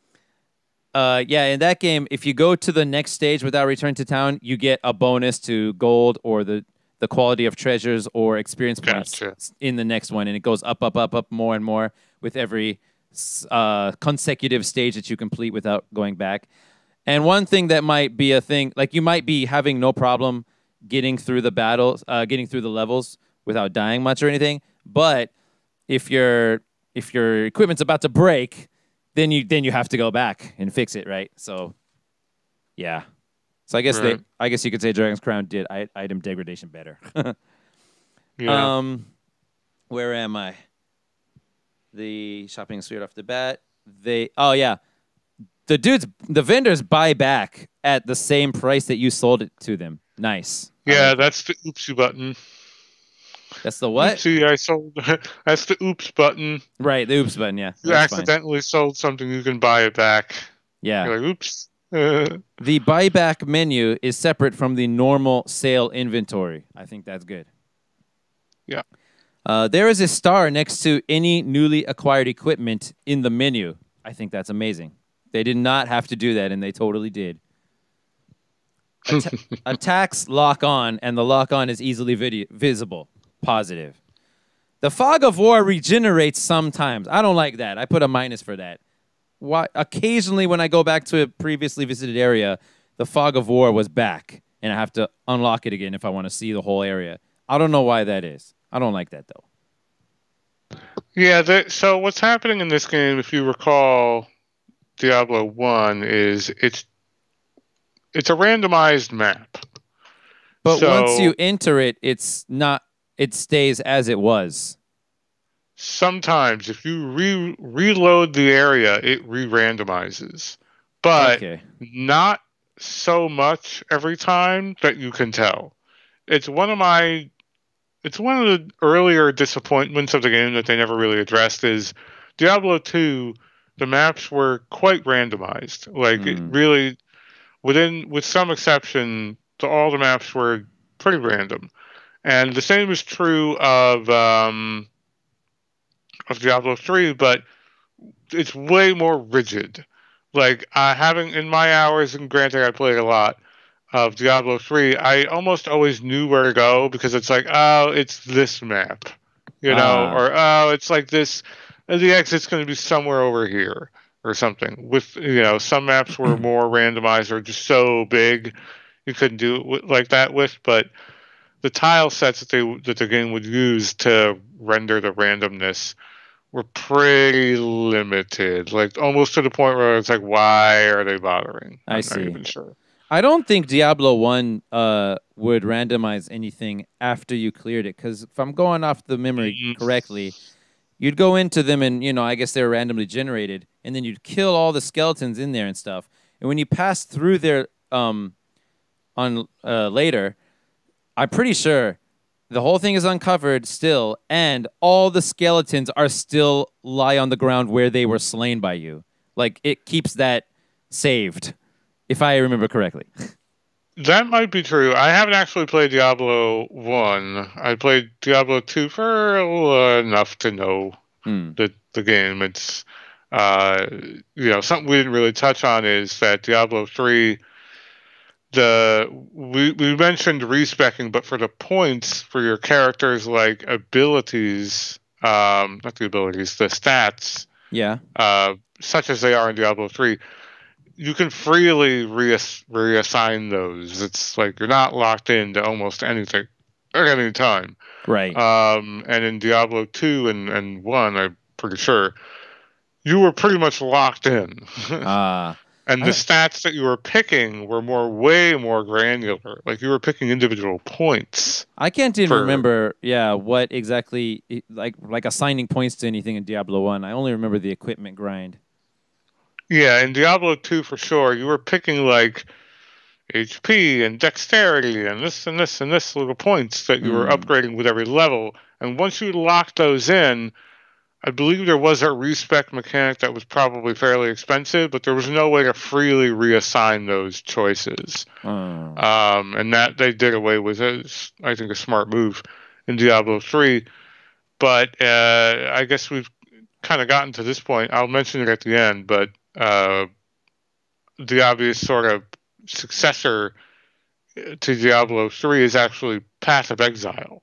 uh, yeah, in that game, if you go to the next stage without returning to town, you get a bonus to gold or the the quality of treasures or experience points Gotcha. in the next one, and it goes up, up, up, up more and more with every uh, consecutive stage that you complete without going back. And one thing that might be a thing, like you might be having no problem getting through the battles, uh, getting through the levels without dying much or anything. But if your if your equipment's about to break, then you then you have to go back and fix it, right? So, yeah. So I guess Right. they, I guess you could say Dragon's Crown did item degradation better. yeah. Um, where am I? The shopping straight off the bat. They oh yeah, the dudes, the vendors buy back at the same price that you sold it to them. Nice. Yeah, like- that's the oopsie button. That's the what? Oopsie, I sold. that's the oops button. Right, the oops button. Yeah, You that's fine. accidentally sold something, you can buy it back. Yeah, You're like, oops. The buyback menu is separate from the normal sale inventory. I think that's good. Yeah. Uh, there is a star next to any newly acquired equipment in the menu. I think that's amazing. They did not have to do that, and they totally did. Atta- attacks lock on, and the lock on is easily visible. Positive. The fog of war regenerates sometimes. I don't like that. I put a minus for that. Why? Occasionally, when I go back to a previously visited area, the fog of war was back, and I have to unlock it again if I want to see the whole area. I don't know why that is. I don't like that though. yeah, that, so what's happening in this game, if you recall Diablo 1, is it's it's a randomized map. But So- once you enter it, it's not. It stays as it was. Sometimes, if you re- reload the area, it re randomizes. But okay. not so much every time that you can tell. It's one of my it's one of the earlier disappointments of the game that they never really addressed is Diablo 2 the maps were quite randomized. Like it Mm. really within with some exception to all the maps were pretty random. And the same is true of um of Diablo 3, but it's way more rigid like uh, having in my hours and granted i played a lot of diablo 3 i almost always knew where to go because it's like oh it's this map you know Ah. or oh it's like this uh, the exit's going to be somewhere over here or something with you know some maps were more randomized or just so big you couldn't do it like that with but the tile sets that they that the game would use to render the randomness were pretty limited, like almost to the point where it's like, why are they bothering? I I'm see. Not even sure. I don't think Diablo One uh, would randomize anything after you cleared it. Because if I'm going off the memory Mhm. correctly, you'd go into them and you know I guess they were randomly generated, and then you'd kill all the skeletons in there and stuff. And when you pass through there um, on uh, later, I'm pretty sure the whole thing is uncovered still, and all the skeletons are still lie on the ground where they were slain by you. Like it keeps that saved, if I remember correctly. That might be true. I haven't actually played Diablo one. I played Diablo two for uh, enough to know Hmm. the the game. It's uh, you know something we didn't really touch on is that Diablo three. The we we mentioned respecking, but for the points for your characters like abilities, um, not the abilities, the stats, Yeah. uh, such as they are in Diablo 3, you can freely reass- reassign those. It's like you're not locked into almost anything at any time. Right. Um, and in Diablo 2 and, and 1, I'm pretty sure, you were pretty much locked in. Ah. And the stats that you were picking were more, way more granular. Like you were picking individual points. I can't even for- remember. Yeah, what exactly like like assigning points to anything in Diablo One. I only remember the equipment grind. Yeah, in Diablo 2 for sure, you were picking like HP and dexterity and this and this and this little points that you were Mm. upgrading with every level. And once you locked those in, I believe there was a respec mechanic that was probably fairly expensive, but there was no way to freely reassign those choices. Oh. Um, and that they did away with is, I think, a smart move in Diablo 3. But uh, I guess we've kind of gotten to this point. I'll mention it at the end, but uh, the obvious sort of successor to Diablo 3 is actually Path of Exile,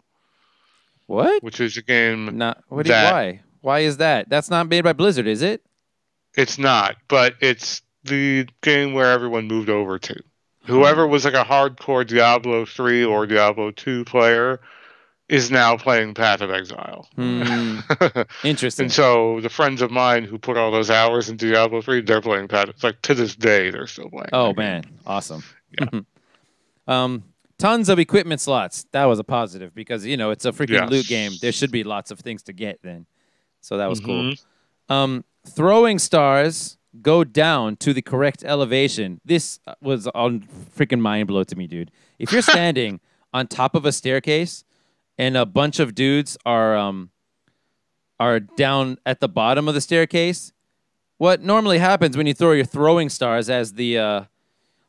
what? which is a game. Not what? Do you, that- why? Why is that? That's not made by Blizzard, is it? It's not, but it's the game where everyone moved over to. Whoever was like a hardcore Diablo 3 or Diablo 2 player is now playing Path of Exile. Hmm. Interesting. and so the friends of mine who put all those hours into Diablo 3, they're playing Path. It's like to this day, they're still playing. Oh game. man, awesome. um, tons of equipment slots. That was a positive because you know it's a freaking Yes. loot game. There should be lots of things to get then. So that was cool. Mhm. Um, throwing stars go down to the correct elevation. This uh, was on freaking mind blow to me, dude. If you're standing on top of a staircase and a bunch of dudes are um are down at the bottom of the staircase, what normally happens when you throw your throwing stars as the uh,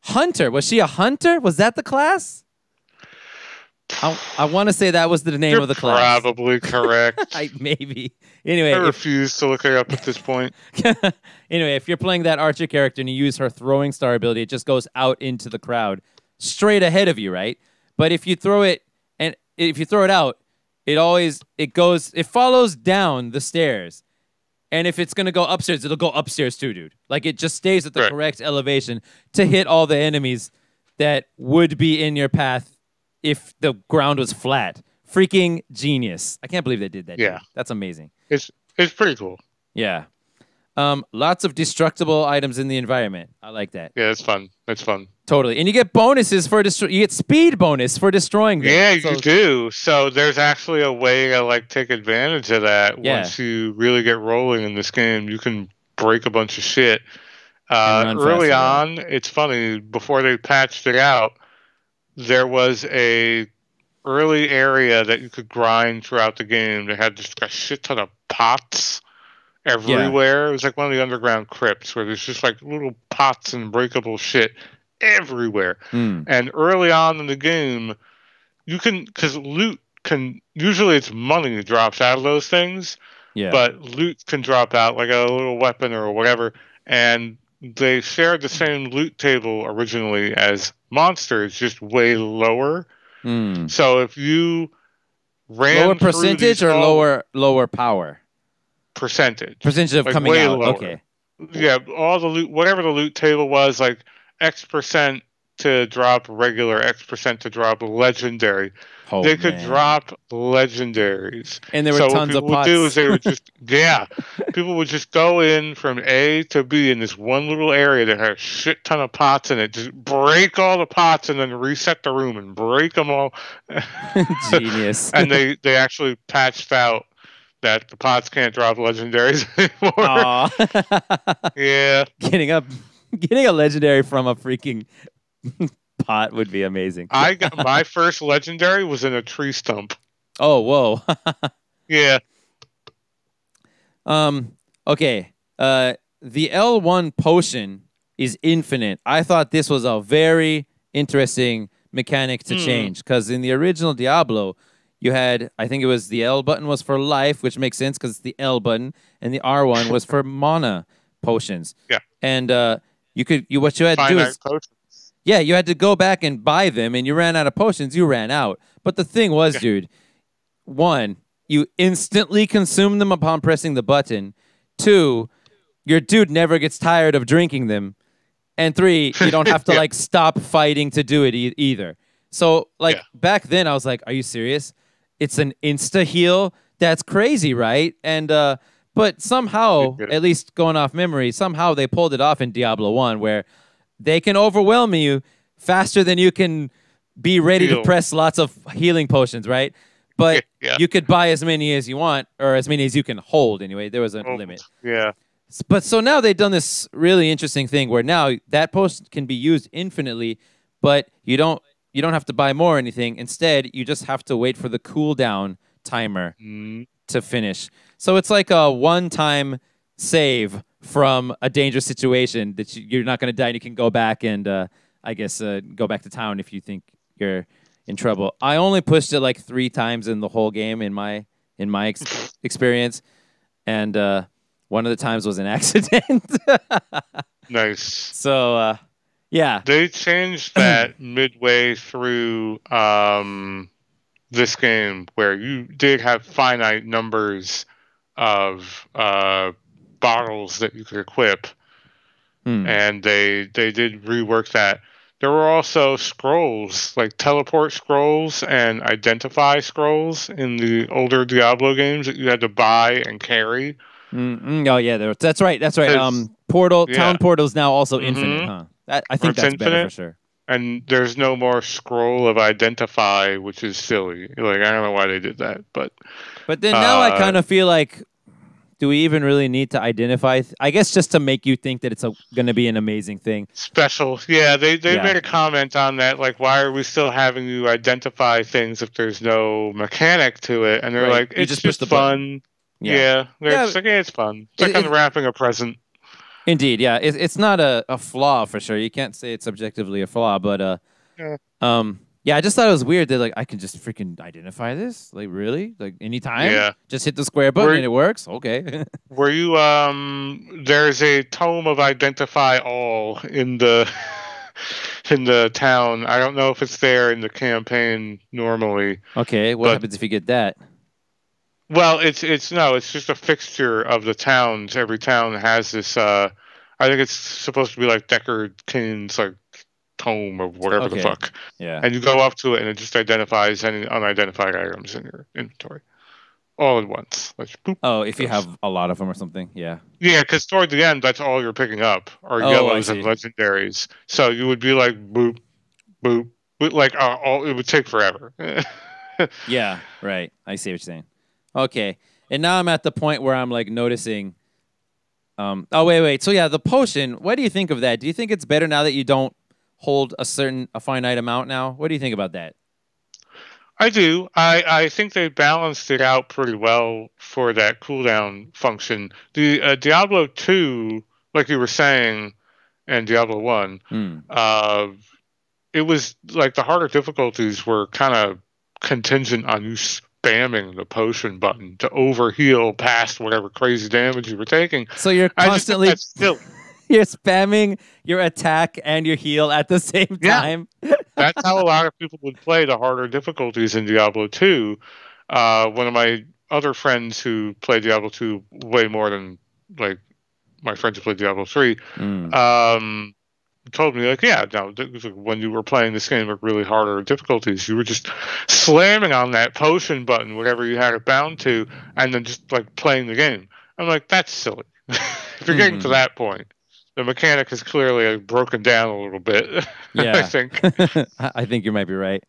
hunter? Was she a hunter? Was that the class? I, I want to say that was the name You're of the class. probably correct. I maybe. Anyway, I if, refuse to look it up at this point. anyway, if you're playing that archer character and you use her throwing star ability, it just goes out into the crowd, straight ahead of you, right? But if you throw it and if you throw it out, it always it goes it follows down the stairs. And if it's gonna go upstairs, it'll go upstairs too, dude. Like it just stays at the Right. correct elevation to hit all the enemies that would be in your path if the ground was flat. Freaking genius. I can't believe they did that. dude. Yeah. That's amazing. It's it's pretty cool. Yeah. Um, lots of destructible items in the environment. I like that. Yeah, it's fun. It's fun. Totally. And you get bonuses for destroy. You get speed bonus for destroying them. Yeah, So- you do. So there's actually a way to like take advantage of that. Yeah. Once you really get rolling in this game, you can break a bunch of shit. Uh, early on, it's funny. Before they patched it out, there was a early area that you could grind throughout the game. They had just a shit ton of pots everywhere. It was like one of the underground crypts where there's just like little pots and breakable shit everywhere. Hmm. And early on in the game, you can because loot can usually it's money that drops out of those things, Yeah. but loot can drop out like a little weapon or whatever. And they shared the same loot table originally as monsters, just way lower. Hmm. So if you ran Lower percentage or lower lower power? percentage? Percentage of Like coming way out. lower. Okay. yeah, all the loot, whatever the loot table was, like X percent to drop regular, X percent to drop legendary. Oh, they could man. drop legendaries. And there were so tons what of people would do is they would just yeah, people would just go in from A to B in this one little area that had a shit ton of pots in it. Just break all the pots and then reset the room and break them all. Genius. and they they actually patched out that the pots can't drop legendaries anymore. Yeah, getting up, getting a legendary from a freaking pot would be amazing. I got my first legendary was in a tree stump. oh, whoa. Yeah, Um. Okay. Uh. The L1 potion is infinite. I thought this was a very interesting mechanic to Hmm. change because in the original Diablo, you had I think it was the L button was for life, which makes sense because it's the L button, and the R one was for mana potions. Yeah. And uh, you could you what you had to do finite is potions. Yeah, you had to go back and buy them, and you ran out of potions. You ran out. But the thing was, dude, one, you instantly consume them upon pressing the button. Two, your dude never gets tired of drinking them. And three, you don't have to Yeah. like stop fighting to do it e- either. So like Yeah. back then I was like, are you serious? It's an insta heal. That's crazy, right? And uh but somehow, at least going off memory, somehow they pulled it off in Diablo 1 where they can overwhelm you faster than you can be ready to press lots of healing potions, right? But Yeah. you could buy as many as you want, or as many as you can hold. Anyway, there was a Oh, limit. Yeah. But so now they've done this really interesting thing where now that post can be used infinitely, but you don't you don't have to buy more or anything. Instead, you just have to wait for the cooldown timer Mm, to finish. So it's like a one-time save from a dangerous situation that you, you're not going to die and you can go back and uh, I guess uh, go back to town if you think you're in trouble. I only pushed it like three times in the whole game in my in my ex- experience, and uh, one of the times was an accident. nice. so uh, yeah, They changed that midway through um, this game, where you did have finite numbers of uh, bottles that you could equip, Hmm. and they they did rework that. There were also scrolls, like teleport scrolls and identify scrolls in the older Diablo games that you had to buy and carry. Mm, mm, oh yeah, there, that's right. That's right. Um, portal yeah. town portal is now also infinite, Mhm. huh? That, I think It's that's better for sure. And there's no more scroll of identify, which is silly. Like I don't know why they did that, but But then now I Uh, kind of feel like, do we even really need to identify? Th- I guess just to make you think that it's going to be an amazing thing. special. Yeah, they they Yeah. made a comment on that. Like, why are we still having you identify things if there's no mechanic to it? And they're Right. like, You it's just just, push the button. fun. Yeah, they're Yeah, just like, yeah, it's fun. It's it- like it- unwrapping a present. Indeed, yeah. It, it's not a, a flaw for sure. You can't say it's objectively a flaw, but uh, Yeah. um, yeah. I just thought it was weird that like I can just freaking identify this. Like really, like anytime. Yeah. Just hit the square button Were- and it works. Okay. Were you um? There's a tome of identify all in the in the town. I don't know if it's there in the campaign normally. okay. What But- happens if you get that? Well, it's it's no, it's just a fixture of the towns. Every town has this. uh I think it's supposed to be like Deckard Cain's like tome or whatever Okay. the fuck, Yeah. and you go up to it and it just identifies any unidentified items in your inventory, all at once. Like boop. Oh, if you have a lot of them or something. Yeah. Yeah, because toward the end, that's all you're picking up are Oh, yellows and legendaries. So you would be like boop, boop, boop like uh, all it would take forever. Yeah, right. I see what you're saying. Okay. And now I'm at the point where I'm like noticing um oh wait, wait. So yeah, the potion, what do you think of that? Do you think it's better now that you don't hold a certain a finite amount now? What do you think about that? I do. I, I think they balanced it out pretty well for that cooldown function. The uh, Diablo 2, like you were saying, and Diablo 1, Hmm. uh, it was like the harder difficulties were kind of contingent on you spamming the potion button to overheal past whatever crazy damage you were taking. So you're I just constantly that's still you're spamming your attack and your heal at the same time. Yeah. that's how a lot of people would play the harder difficulties in Diablo 2. Uh, one of my other friends who played Diablo 2 way more than like my friends who played Diablo 3 Hmm. um, told me like, yeah, no, th- th- when you were playing this game at really harder difficulties, you were just slamming on that potion button, whatever you had it bound to, and then just like playing the game. I'm like, that's silly. if you're getting to Mhm. that point, the mechanic is clearly uh, broken down a little bit. Yeah, I think. I I think you might be right.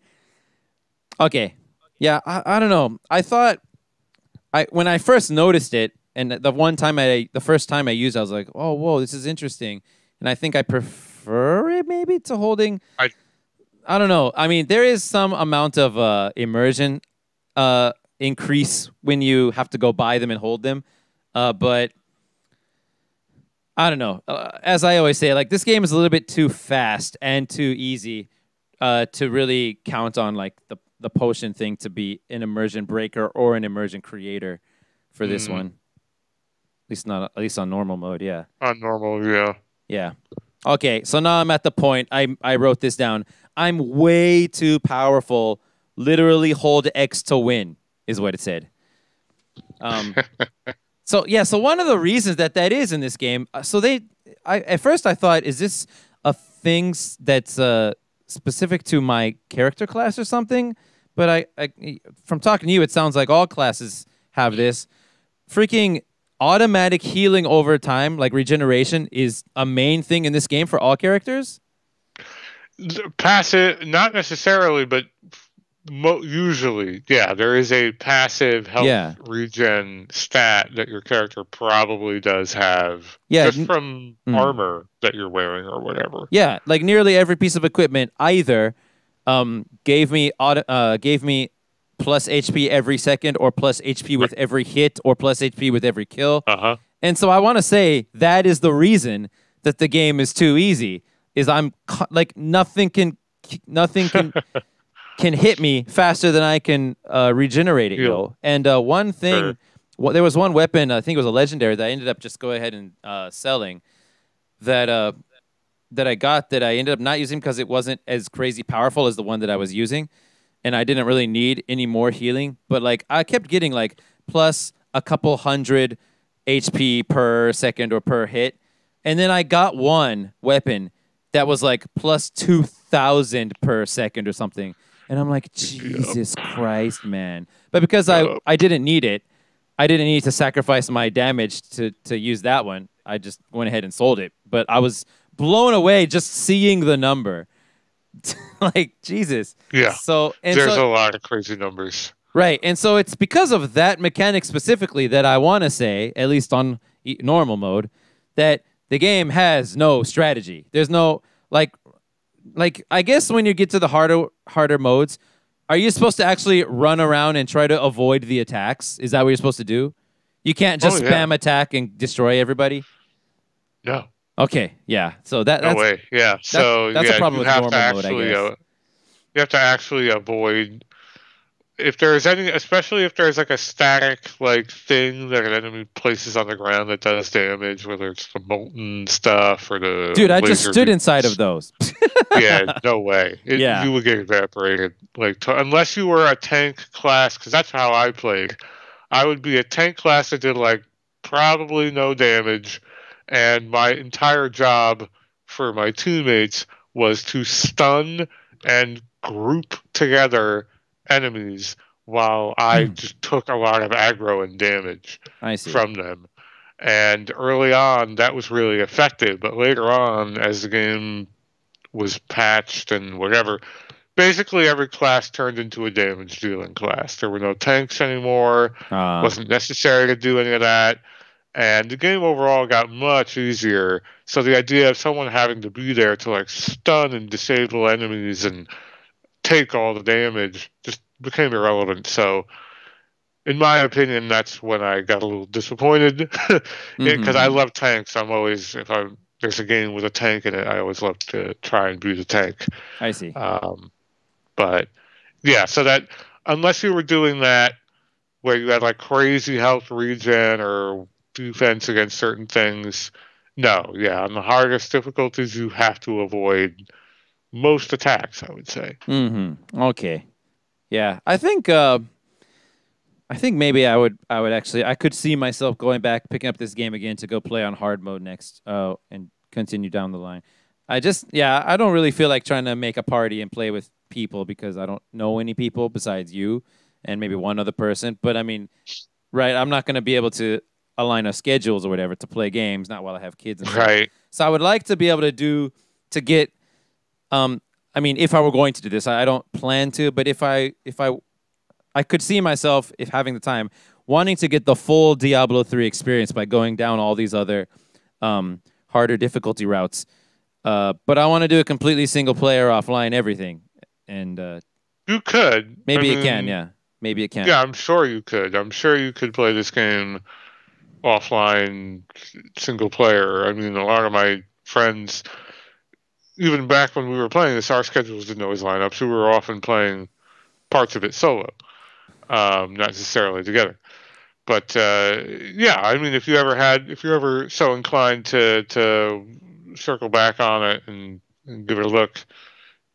Okay. Yeah, I, I don't know. I thought I when I first noticed it, and the one time I the first time I used, it, I was like, oh whoa, this is interesting. And I think I prefer it maybe to holding I- I don't know. I mean, there is some amount of uh, immersion uh, increase when you have to go buy them and hold them, uh, but I don't know. Uh, as I always say, like this game is a little bit too fast and too easy uh, to really count on like the the potion thing to be an immersion breaker or an immersion creator for this Mhm. one. At least not at least on normal mode. Yeah. On normal, yeah. Yeah. Okay, so now I'm at the point. I I wrote this down. I'm way too powerful. Literally hold X to win is what it said. Um, so yeah, so one of the reasons that that is in this game, uh, so they, I at first I thought, is this a thing that's uh, specific to my character class or something? But I, I, from talking to you, it sounds like all classes have this. Freaking automatic healing over time, like regeneration, is a main thing in this game for all characters. Passive, not necessarily, but mo- usually, yeah, there is a passive health Yeah. regen stat that your character probably does have. Yeah, just from Mm. armor that you're wearing or whatever. Yeah, like nearly every piece of equipment either um, gave me auto, uh, gave me plus HP every second, or plus HP with every hit, or plus HP with every kill. Uh huh. And so I want to say that is the reason that the game is too easy. Is I'm like nothing can nothing can can hit me faster than I can uh, regenerate it. Yo. And uh, one thing, Sure. well, there was one weapon I think it was a legendary that I ended up just go ahead and uh, selling. That uh, that I got that I ended up not using because it wasn't as crazy powerful as the one that I was using, and I didn't really need any more healing. But like I kept getting like plus a couple hundred HP per second or per hit, and then I got one weapon that was like plus two thousand per second or something, and I'm like Jesus Christ, man! But because I I didn't need it, I didn't need to sacrifice my damage to to use that one. I just went ahead and sold it. But I was blown away just seeing the number. like Jesus. Yeah. So and There's so a lot of crazy numbers. right, and so it's because of that mechanic specifically that I want to say, at least on normal mode, that the game has no strategy. There's no like like I guess when you get to the harder harder modes, are you supposed to actually run around and try to avoid the attacks? Is that what you're supposed to do? You can't just Oh, yeah. spam attack and destroy everybody. No. Okay, yeah. So that No way. Yeah. So that's a yeah, problem with normal mode, I guess. uh, you have to actually avoid if there's any, especially if there's like a static like thing that an enemy places on the ground that does damage, whether it's the molten stuff or the dude. I just stood beams. inside of those. yeah, no way. It, Yeah. you would get evaporated. Like to, unless you were a tank class, because that's how I played. I would be a tank class that did like probably no damage, and my entire job for my teammates was to stun and group together enemies while I Hmm. just took a lot of aggro and damage I see. from them. And early on, that was really effective. But later on, as the game was patched and whatever, basically every class turned into a damage dealing class. There were no tanks anymore. Uh, wasn't necessary to do any of that. And the game overall got much easier. So the idea of someone having to be there to like stun and disable enemies and take all the damage just became irrelevant. So, in my opinion, that's when I got a little disappointed because Mhm. I love tanks. I'm always if I'm there's a game with a tank in it, I always love to try and be the tank. I see. Um, but yeah, so that unless you were doing that where you had like crazy health regen or defense against certain things, no, yeah, on the hardest difficulties you have to avoid most attacks. I would say. Mm-hmm. Okay. Yeah, I think. Uh, I think maybe I would. I would actually. I could see myself going back, picking up this game again to go play on hard mode next, uh, and continue down the line. I just, yeah, I don't really feel like trying to make a party and play with people because I don't know any people besides you and maybe one other person. But I mean, right? I'm not going to be able to align our schedules or whatever to play games. Not while I have kids. And. Right. So I would like to be able to do to get um I mean if I were going to do this, I don't plan to, but if I if I I could see myself if having the time wanting to get the full Diablo 3 experience by going down all these other um harder difficulty routes. Uh but I want to do a completely single player offline everything. And uh You could. maybe I it can, yeah. Maybe it can. Yeah, I'm sure you could. I'm sure you could play this game offline, single player. I mean, a lot of my friends, even back when we were playing this, our schedules didn't always line up, so we were often playing parts of it solo, um, not necessarily together. But uh, yeah, I mean, if you ever had, if you're ever so inclined to to circle back on it and, and give it a look,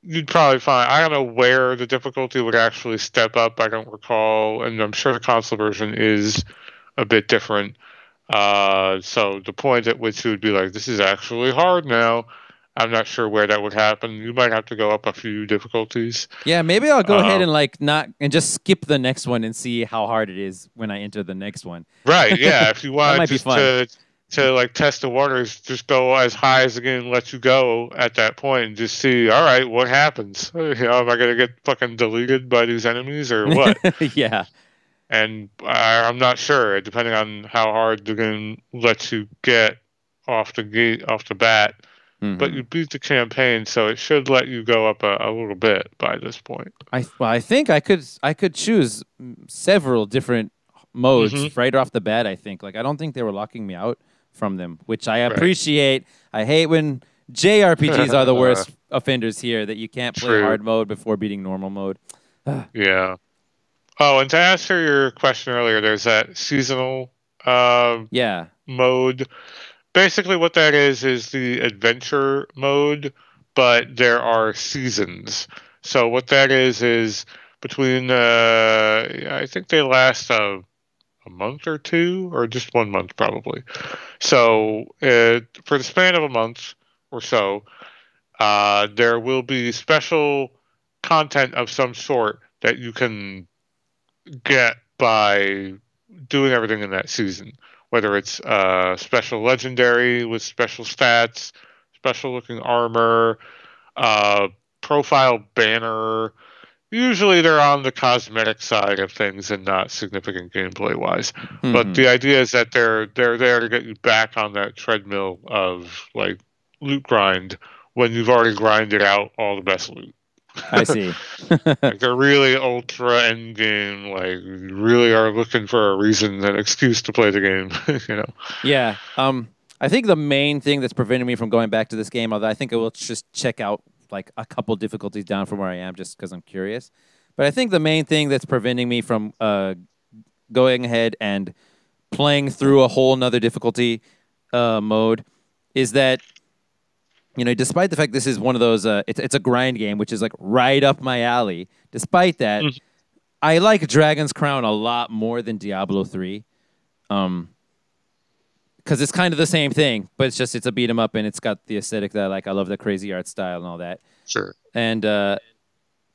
you'd probably find I don't know where the difficulty would actually step up. I don't recall, and I'm sure the console version is a bit different. Uh, so the point at which you would be like, this is actually hard now. I'm not sure where that would happen. You might have to go up a few difficulties. Yeah, maybe I'll go ahead Uh, and like not and just skip the next one and see how hard it is when I enter the next one. Right. Yeah. If you want just to to like test the waters, just go as high as game lets you go at that point and just see. All right, what happens? You know, am I gonna get fucking deleted by these enemies or what? yeah. and I, I'm not sure, depending on how hard the game lets you get off the gate off the bat. Mhm. But you beat the campaign, so it should let you go up a, a little bit by this point. I well, I think I could I could choose several different modes Mhm. right off the bat. I think like I don't think they were locking me out from them, which I appreciate. I hate when JRPGs are the worst offenders here that you can't play True. hard mode before beating normal mode. Yeah. Oh, and to answer your question earlier, there's that seasonal uh, Yeah. mode. Basically, what that is is the adventure mode, but there are seasons. So what that is is between uh, I think they last a, a month or two, or just one month probably. So uh, for the span of a month or so, uh, there will be special content of some sort that you can get by doing everything in that season whether it's uh, special legendary with special stats, special looking armor, uh, profile banner. Usually they're on the cosmetic side of things and not significant gameplay wise. But Mhm. the idea is that they're they're there to get you back on that treadmill of like loot grind when you've already grinded out all the best loot. I see. Like they're really ultra end game. Like you really are looking for a reason, an excuse to play the game. you know. Yeah. Um, I think the main thing that's preventing me from going back to this game, although I think I will just check out like a couple difficulties down from where I am, just because I'm curious. But I think the main thing that's preventing me from uh, going ahead and playing through a whole nother difficulty uh, mode is that you know, despite the fact this is one of those, uh, it's it's a grind game, which is like right up my alley. Despite that, Mhm. I like Dragon's Crown a lot more than Diablo three. Um, because it's kind of the same thing, but it's just it's a beat 'em up and it's got the aesthetic that I like. I love the crazy art style and all that. Sure. And uh,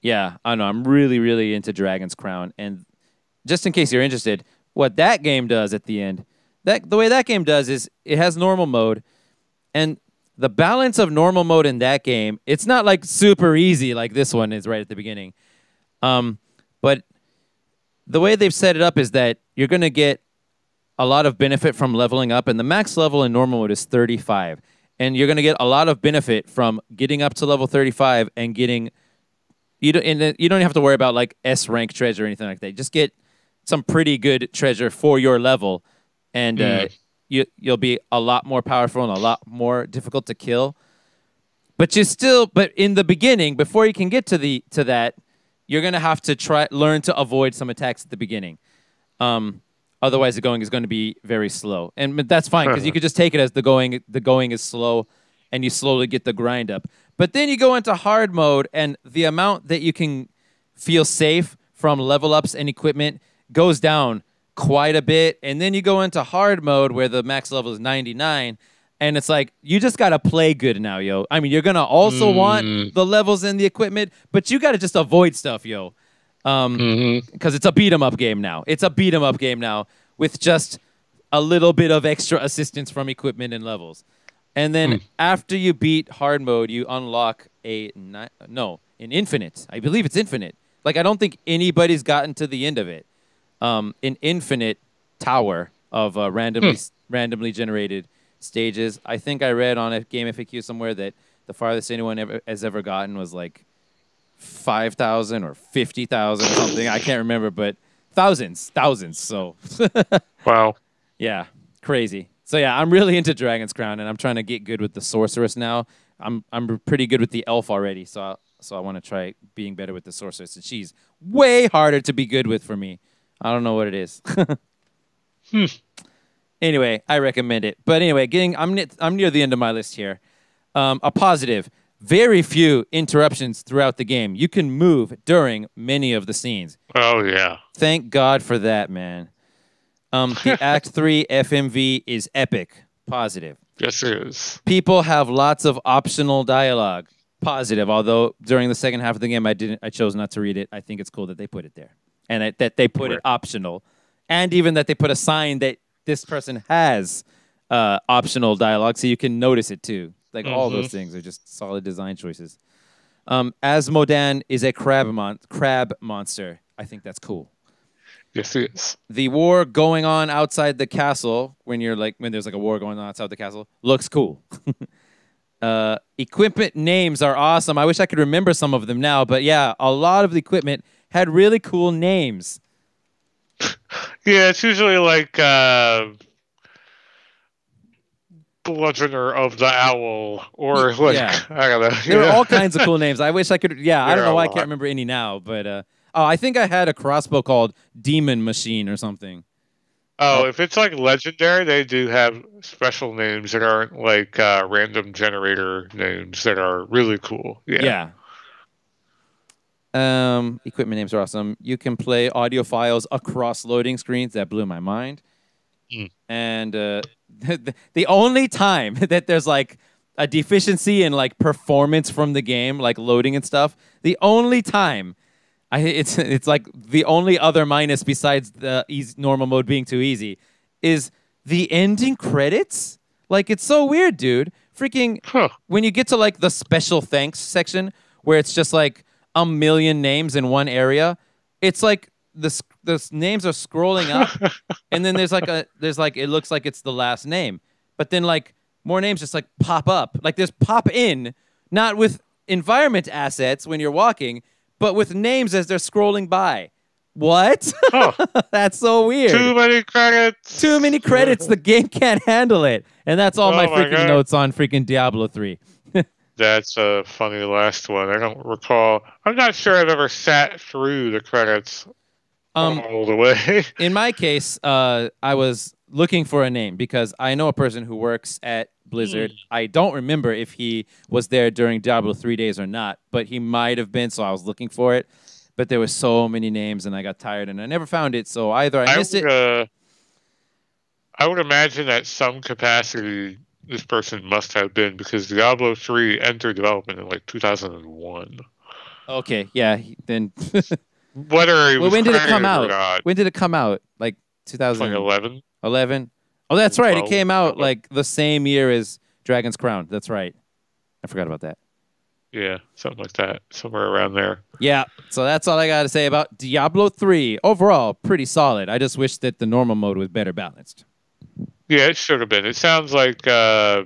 yeah, I don't know. I'm really, really into Dragon's Crown. And just in case you're interested, what that game does at the end, that the way that game does is it has normal mode, and the balance of normal mode in that game, it's not like super easy like this one is right at the beginning. Um, but the way they've set it up is that you're gonna get a lot of benefit from leveling up, and the max level in normal mode is 35. And you're going to get a lot of benefit from getting up to level 35 and getting you don't, and you don't have to worry about like S rank treasure or anything like that. Just get some pretty good treasure for your level, and uh, Mm. You you'll be a lot more powerful and a lot more difficult to kill. But you still, but in the beginning, before you can get to the to that, you're gonna have to try learn to avoid some attacks at the beginning. Um, otherwise, the going is going to be very slow, and but that's fine because you could just take it as the going the going is slow, and you slowly get the grind up. But then you go into hard mode, and the amount that you can feel safe from level ups and equipment goes down quite a bit, and then you go into hard mode where the max level is 99. And it's like you just gotta play good now, yo. I mean, you're gonna also want the levels and the equipment, but you gotta just avoid stuff, yo Um, Mm-hmm. because it's a beat 'em up game now. It's a beat 'em up game now with just a little bit of extra assistance from equipment and levels. And then after you beat hard mode, you unlock a ni- no, an infinite. I believe it's infinite. Like I don't think anybody's gotten to the end of it. Um, an infinite tower of uh, randomly randomly generated stages. I think I read on a game FAQ somewhere that the farthest anyone ever has ever gotten was like five thousand or fifty thousand or something. I can't remember, but thousands, thousands. So Wow. yeah, crazy. So yeah, I'm really into Dragon's Crown, and I'm trying to get good with the sorceress now. I'm I'm pretty good with the elf already, so I, so I want to try being better with the sorceress, and she's way harder to be good with for me. I don't know what it is. hmm. Anyway, I recommend it. But anyway, getting I'm ne- I'm near the end of my list here. Um, a positive: very few interruptions throughout the game. You can move during many of the scenes. Oh yeah. Thank God for that, man. Um, the Act Three FMV is epic. Positive. Yes, it is. People have lots of optional dialogue. Positive. Although during the second half of the game, I didn't. I chose not to read it. I think it's cool that they put it there, and it, that they put it optional, and even that they put a sign that this person has uh, optional dialogue, so you can notice it too. Like all Mm-hmm. those things are just solid design choices. Um, Azmodan is a crab mon- crab monster. I think that's cool Yes, it is. the war going on outside the castle when you're like when there's like a war going on outside the castle looks cool uh equipment names are awesome i wish i could remember some of them now but yeah a lot of the equipment had really cool names Yeah, it's usually like uh, Bludgeoner of the Owl, or like Yeah. I don't know. there were yeah. all kinds of cool names i wish i could yeah i don't know why i can't remember any now but uh oh i think i had a crossbow called demon machine or something Oh, if it's like legendary, they do have special names that aren't like uh, random generator names that are really cool. Yeah. Yeah. Um, equipment names are awesome. You can play audio files across loading screens. That blew my mind. Mm. And uh, the, the only time that there's like a deficiency in like performance from the game, like loading and stuff, the only time. I, it's it's like the only other minus besides the easy, normal mode being too easy is the ending credits. Like it's so weird, dude. Freaking Huh. when you get to like the special thanks section where it's just like a million names in one area, it's like the the names are scrolling up, and then there's like a there's like it looks like it's the last name, but then like more names just like pop up, like there's pop in, not with environment assets when you're walking, but with names as they're scrolling by. What? Huh. That's so weird. Too many credits. Too many credits. The game can't handle it. And that's all oh my Oh my freaking God. notes on freaking Diablo 3. That's a funny last one. I don't recall. I'm not sure I've ever sat through the credits Um, all the way. in my case, uh, I was looking for a name because I know a person who works at Blizzard. I don't remember if he was there during Diablo 3 days or not, but he might have been, so I was looking for it. But there were so many names and I got tired and I never found it, so either I missed would, it. Uh, I would imagine that some capacity this person must have been because Diablo 3 entered development in like 2001. Okay, yeah, then Whether Well, was when did it come out? not, when did it come out? Like 2011? 2011. Oh, that's right. It came out like the same year as Dragon's Crown. That's right. I forgot about that. Yeah, something like that, somewhere around there. Yeah, so that's all I got to say about Diablo 3. Overall, pretty solid. I just wish that the normal mode was better balanced. Yeah, it should have been. It sounds like uh,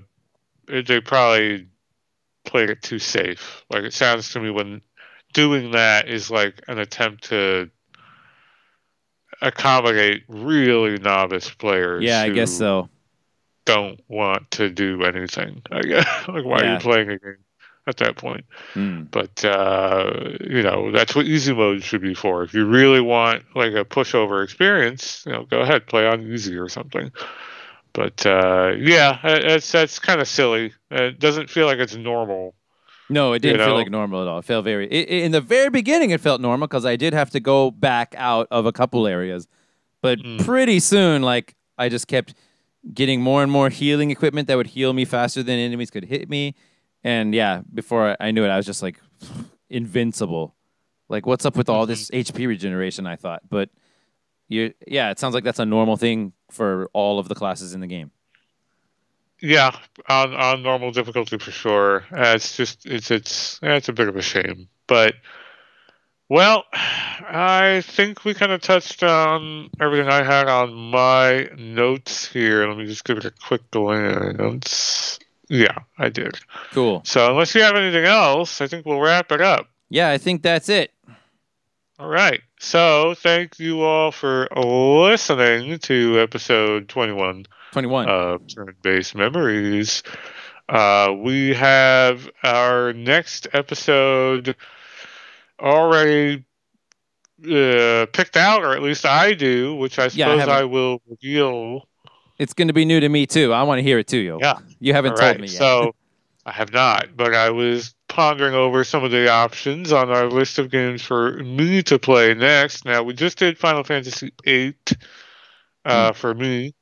they probably played it too safe. Like it sounds to me when doing that is like an attempt to accommodate really novice players. Yeah, I guess so. Don't want to do anything. I guess like why are you playing a game at that point? Mm. But uh, you know that's what easy mode should be for. If you really want like a pushover experience, you know, go ahead play on easy or something. But uh, yeah, that- that's that's kind of silly. It doesn't feel like it's normal. No, it didn't You feel like normal at all. It felt very. i i- in the very beginning, it felt normal because I did have to go back out of a couple areas, but Mm. pretty soon, like I just kept getting more and more healing equipment that would heal me faster than enemies could hit me, and yeah, before I knew it, I was just like invincible. Like, what's up with all this HP regeneration? I thought, but you, yeah, it sounds like that's a normal thing for all of the classes in the game. Yeah, on on normal difficulty for sure. Uh, it's just it's it's yeah, it's a bit of a shame, but well, I think we kind of touched on everything I had on my notes here. Let me just give it a quick glance. Yeah, I did. Cool. So unless you have anything else, I think we'll wrap it up. Yeah, I think that's it. All right. So thank you all for listening to episode 21 Twenty-one. of Turn-Based Memories. Uh, we have our next episode already uh, picked out, or at least I do, which I Yeah, I suppose I will reveal. It's going to be new to me too. I want to hear it too, yo. Yeah. You haven't All told right, me yet. So I have not, but I was pondering over some of the options on our list of games for me to play next. Now we just did Final Fantasy VIII uh, for me.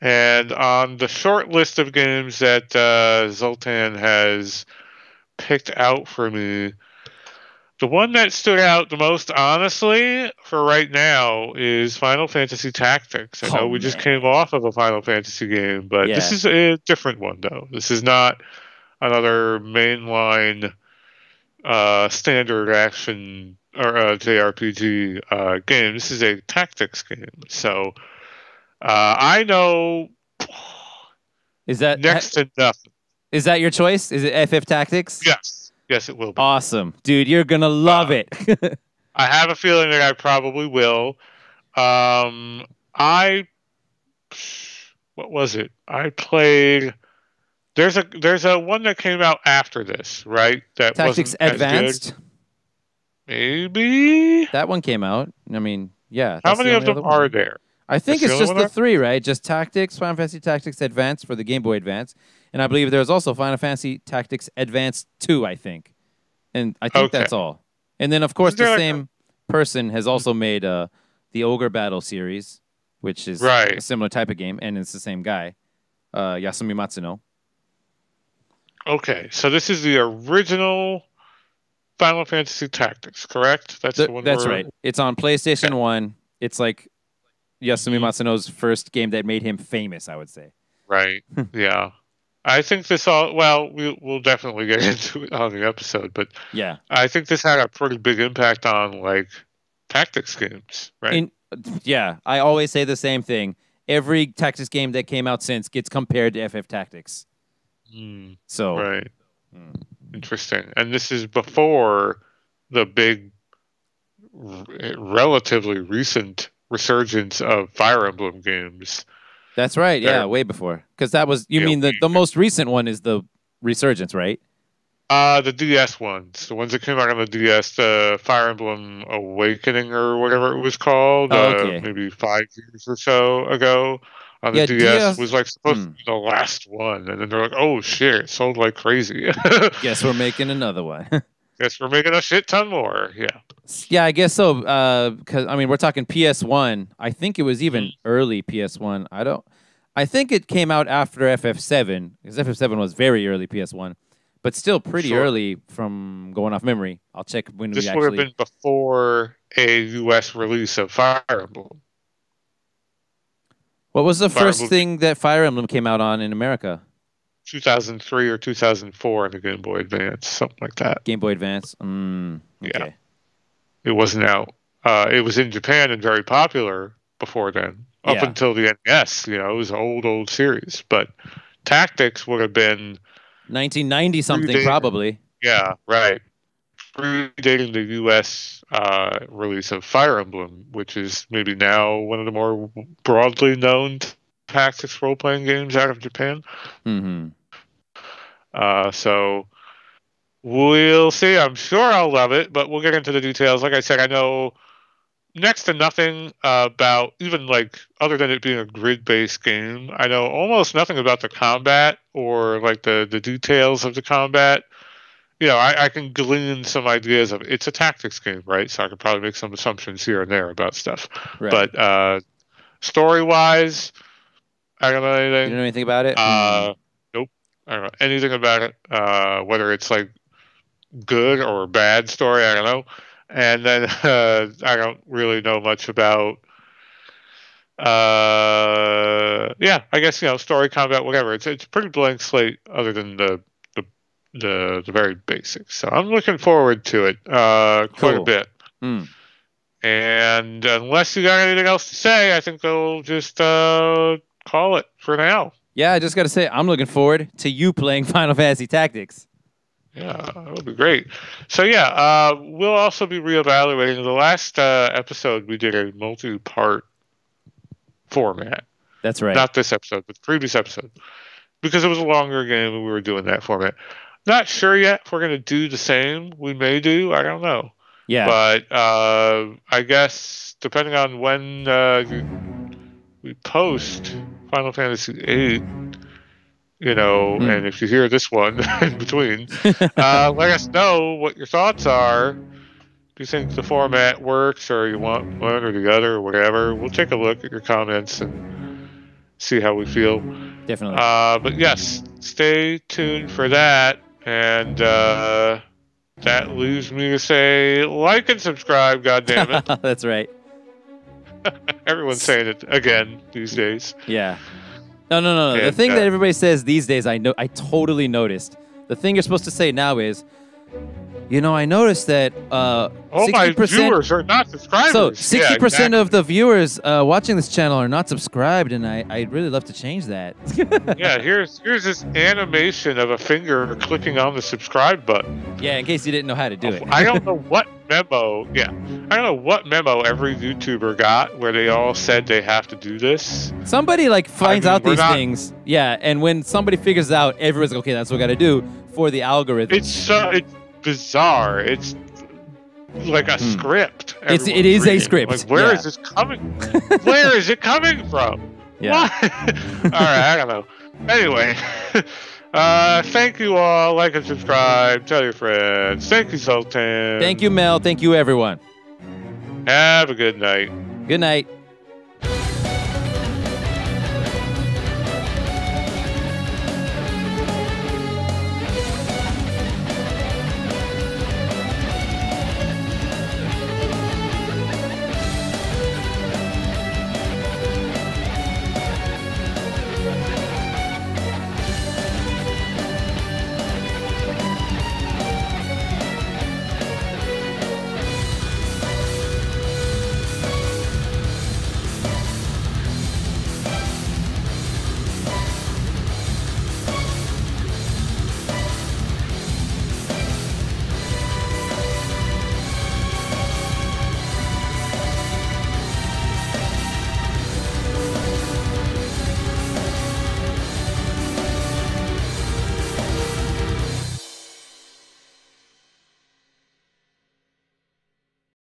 And on the short list of games that uh, Zoltan has picked out for me, the one that stood out the most, honestly, for right now, is Final Fantasy Tactics. I know Oh, we just came off of a Final Fantasy game, but this is a different one, though. This is not another mainline uh, standard action or uh, JRPG uh, game. This is a tactics game. So uh, I know Is that next to nothing. is that your choice? Is it FF Tactics? Yes, yes, it will be. Awesome, dude. You're gonna love Uh, it. I have a feeling that I probably will. Um, I what was it? I played. There's a there's a one that came out after this, right? That Tactics. Advanced. Maybe. That one came out. I mean, yeah. How that's the many of them one. are there? I think That's it's the just the three, right? Just Tactics, Final Fantasy Tactics Advance for the Game Boy Advance, and I believe there's also Final Fantasy Tactics Advance Two. I think, and I think Okay. that's all. And then, of course, the like a- same person has also made uh, the Ogre Battle series, which is Right. a similar type of game, and it's the same guy, uh, Yasumi Matsuno. Okay, so this is the original Final Fantasy Tactics, correct? That's Th- the one. that's right. It's on PlayStation One. It's like Yasumi Mm-hmm. Matsuno's first game that made him famous. I would say. Right. Hmm. yeah. I think this all. Well, we, we'll definitely get into it on the episode, but Yeah. I think this had a pretty big impact on like tactics games, right? In, yeah, I always say the same thing. Every tactics game that came out since gets compared to FF Tactics. Hmm, So right. Mm. Interesting. And this is before the big, r- relatively recent resurgence of Fire Emblem games. that's right. Yeah, way before. Because that was you Yeah, mean the, the most recent one is the Resurgence, right? Uh, the DS ones, the ones that came out on the DS, the Fire Emblem Awakening or whatever it was called, Oh, uh, okay. maybe five years or so ago on the Yeah, DS, DS was like supposed hmm. to be the last one, and then they're like, "Oh shit, it sold like crazy." Guess we're making another one. Guess we're making a shit ton more. Yeah, yeah, I guess so. Because I mean, we're talking PS One. I think it was even Mm. early PS One. I don't. I think it came out after FF Seven because FF Seven was very early PS One, but still pretty Sure. early from going off memory. I'll check when this we would have actually. been before a US release of Fire Emblem. What was the Fire first Emblem- thing that Fire Emblem came out on in America? 2003 or 2004 in the Game Boy Advance, something like that. Game Boy Advance. Mm, Yeah. It wasn't out. Uh, it was in Japan and very popular before then, up Yeah. until the NES. You know, it was an old, old series. But Tactics would have been, 1990 something probably. yeah, right, predating the US uh, release of Fire Emblem, which is maybe now one of the more broadly known tactics role playing games out of Japan. hmm Uh, so we'll see. I'm sure I'll love it, but we'll get into the details. Like I said, I know next to nothing about even like other than it being a grid-based game. I know almost nothing about the combat or like the the details of the combat. You know, I, I can glean some ideas of it's a tactics game, right? So I can probably make some assumptions here and there about stuff. Right. But uh, story-wise, I don't know anything. you know anything about it? Uh, nope. I don't know anything about it. Uh, whether it's like good or bad story, I don't know. And then uh, I don't really know much about. Uh, yeah, I guess you know story, combat, whatever. It's it's pretty blank slate, other than the the the, very basics. So I'm looking forward to it uh, quite a bit. Mm. And unless you got anything else to say, I think they'll just uh, call it for now. Yeah, I just got to say, I'm looking forward to you playing Final Fantasy Tactics. Yeah, that would be great. So yeah, uh, we'll also be reevaluating the last uh, episode. We did a multi-part format, That's right. not this episode, but the previous episode, because it was a longer game and we were doing that format. Not sure yet if we're going to do the same. We may do. I don't know. yeah. But uh, I guess depending on when uh, we post Final Fantasy VIII, you know, Hmm. and if you hear this one in between, uh, let us know what your thoughts are. Do you think the format works or you want one or the other or whatever, we'll take a look at your comments and see how we feel. Definitely. Uh, but yes, stay tuned for that. And uh, that leaves me to say like and subscribe, God damn it. That's right. Everyone's saying it again these days. Yeah. No, no, no, no. The thing uh, that everybody says these days, I know, I totally noticed. The thing you're supposed to say now is, you know, I noticed that uh, All my 60% viewers are not subscribers. So Yeah, sixty percent exactly. of the viewers uh, watching this channel are not subscribed, and I I'd really love to change that. yeah, here's here's this animation of a finger clicking on the subscribe button. yeah, in case you didn't know how to do it. I don't know what memo. Yeah, I don't know what memo every YouTuber got where they all said they have to do this. Somebody like finds mean, out these not- things, yeah, and when somebody figures out, everyone's like, okay, that's what we got to do for the algorithm. It's so it's bizarre. It's like a Hmm. script. It's- it everyone's is a script, Like, where yeah. is this coming? where is it coming from? yeah. All right, I don't know. Anyway, uh, thank you all. Like and subscribe. Tell your friends. Thank you, Zoltan. Thank you, Mel. Thank you, everyone. Have a good night. Good night.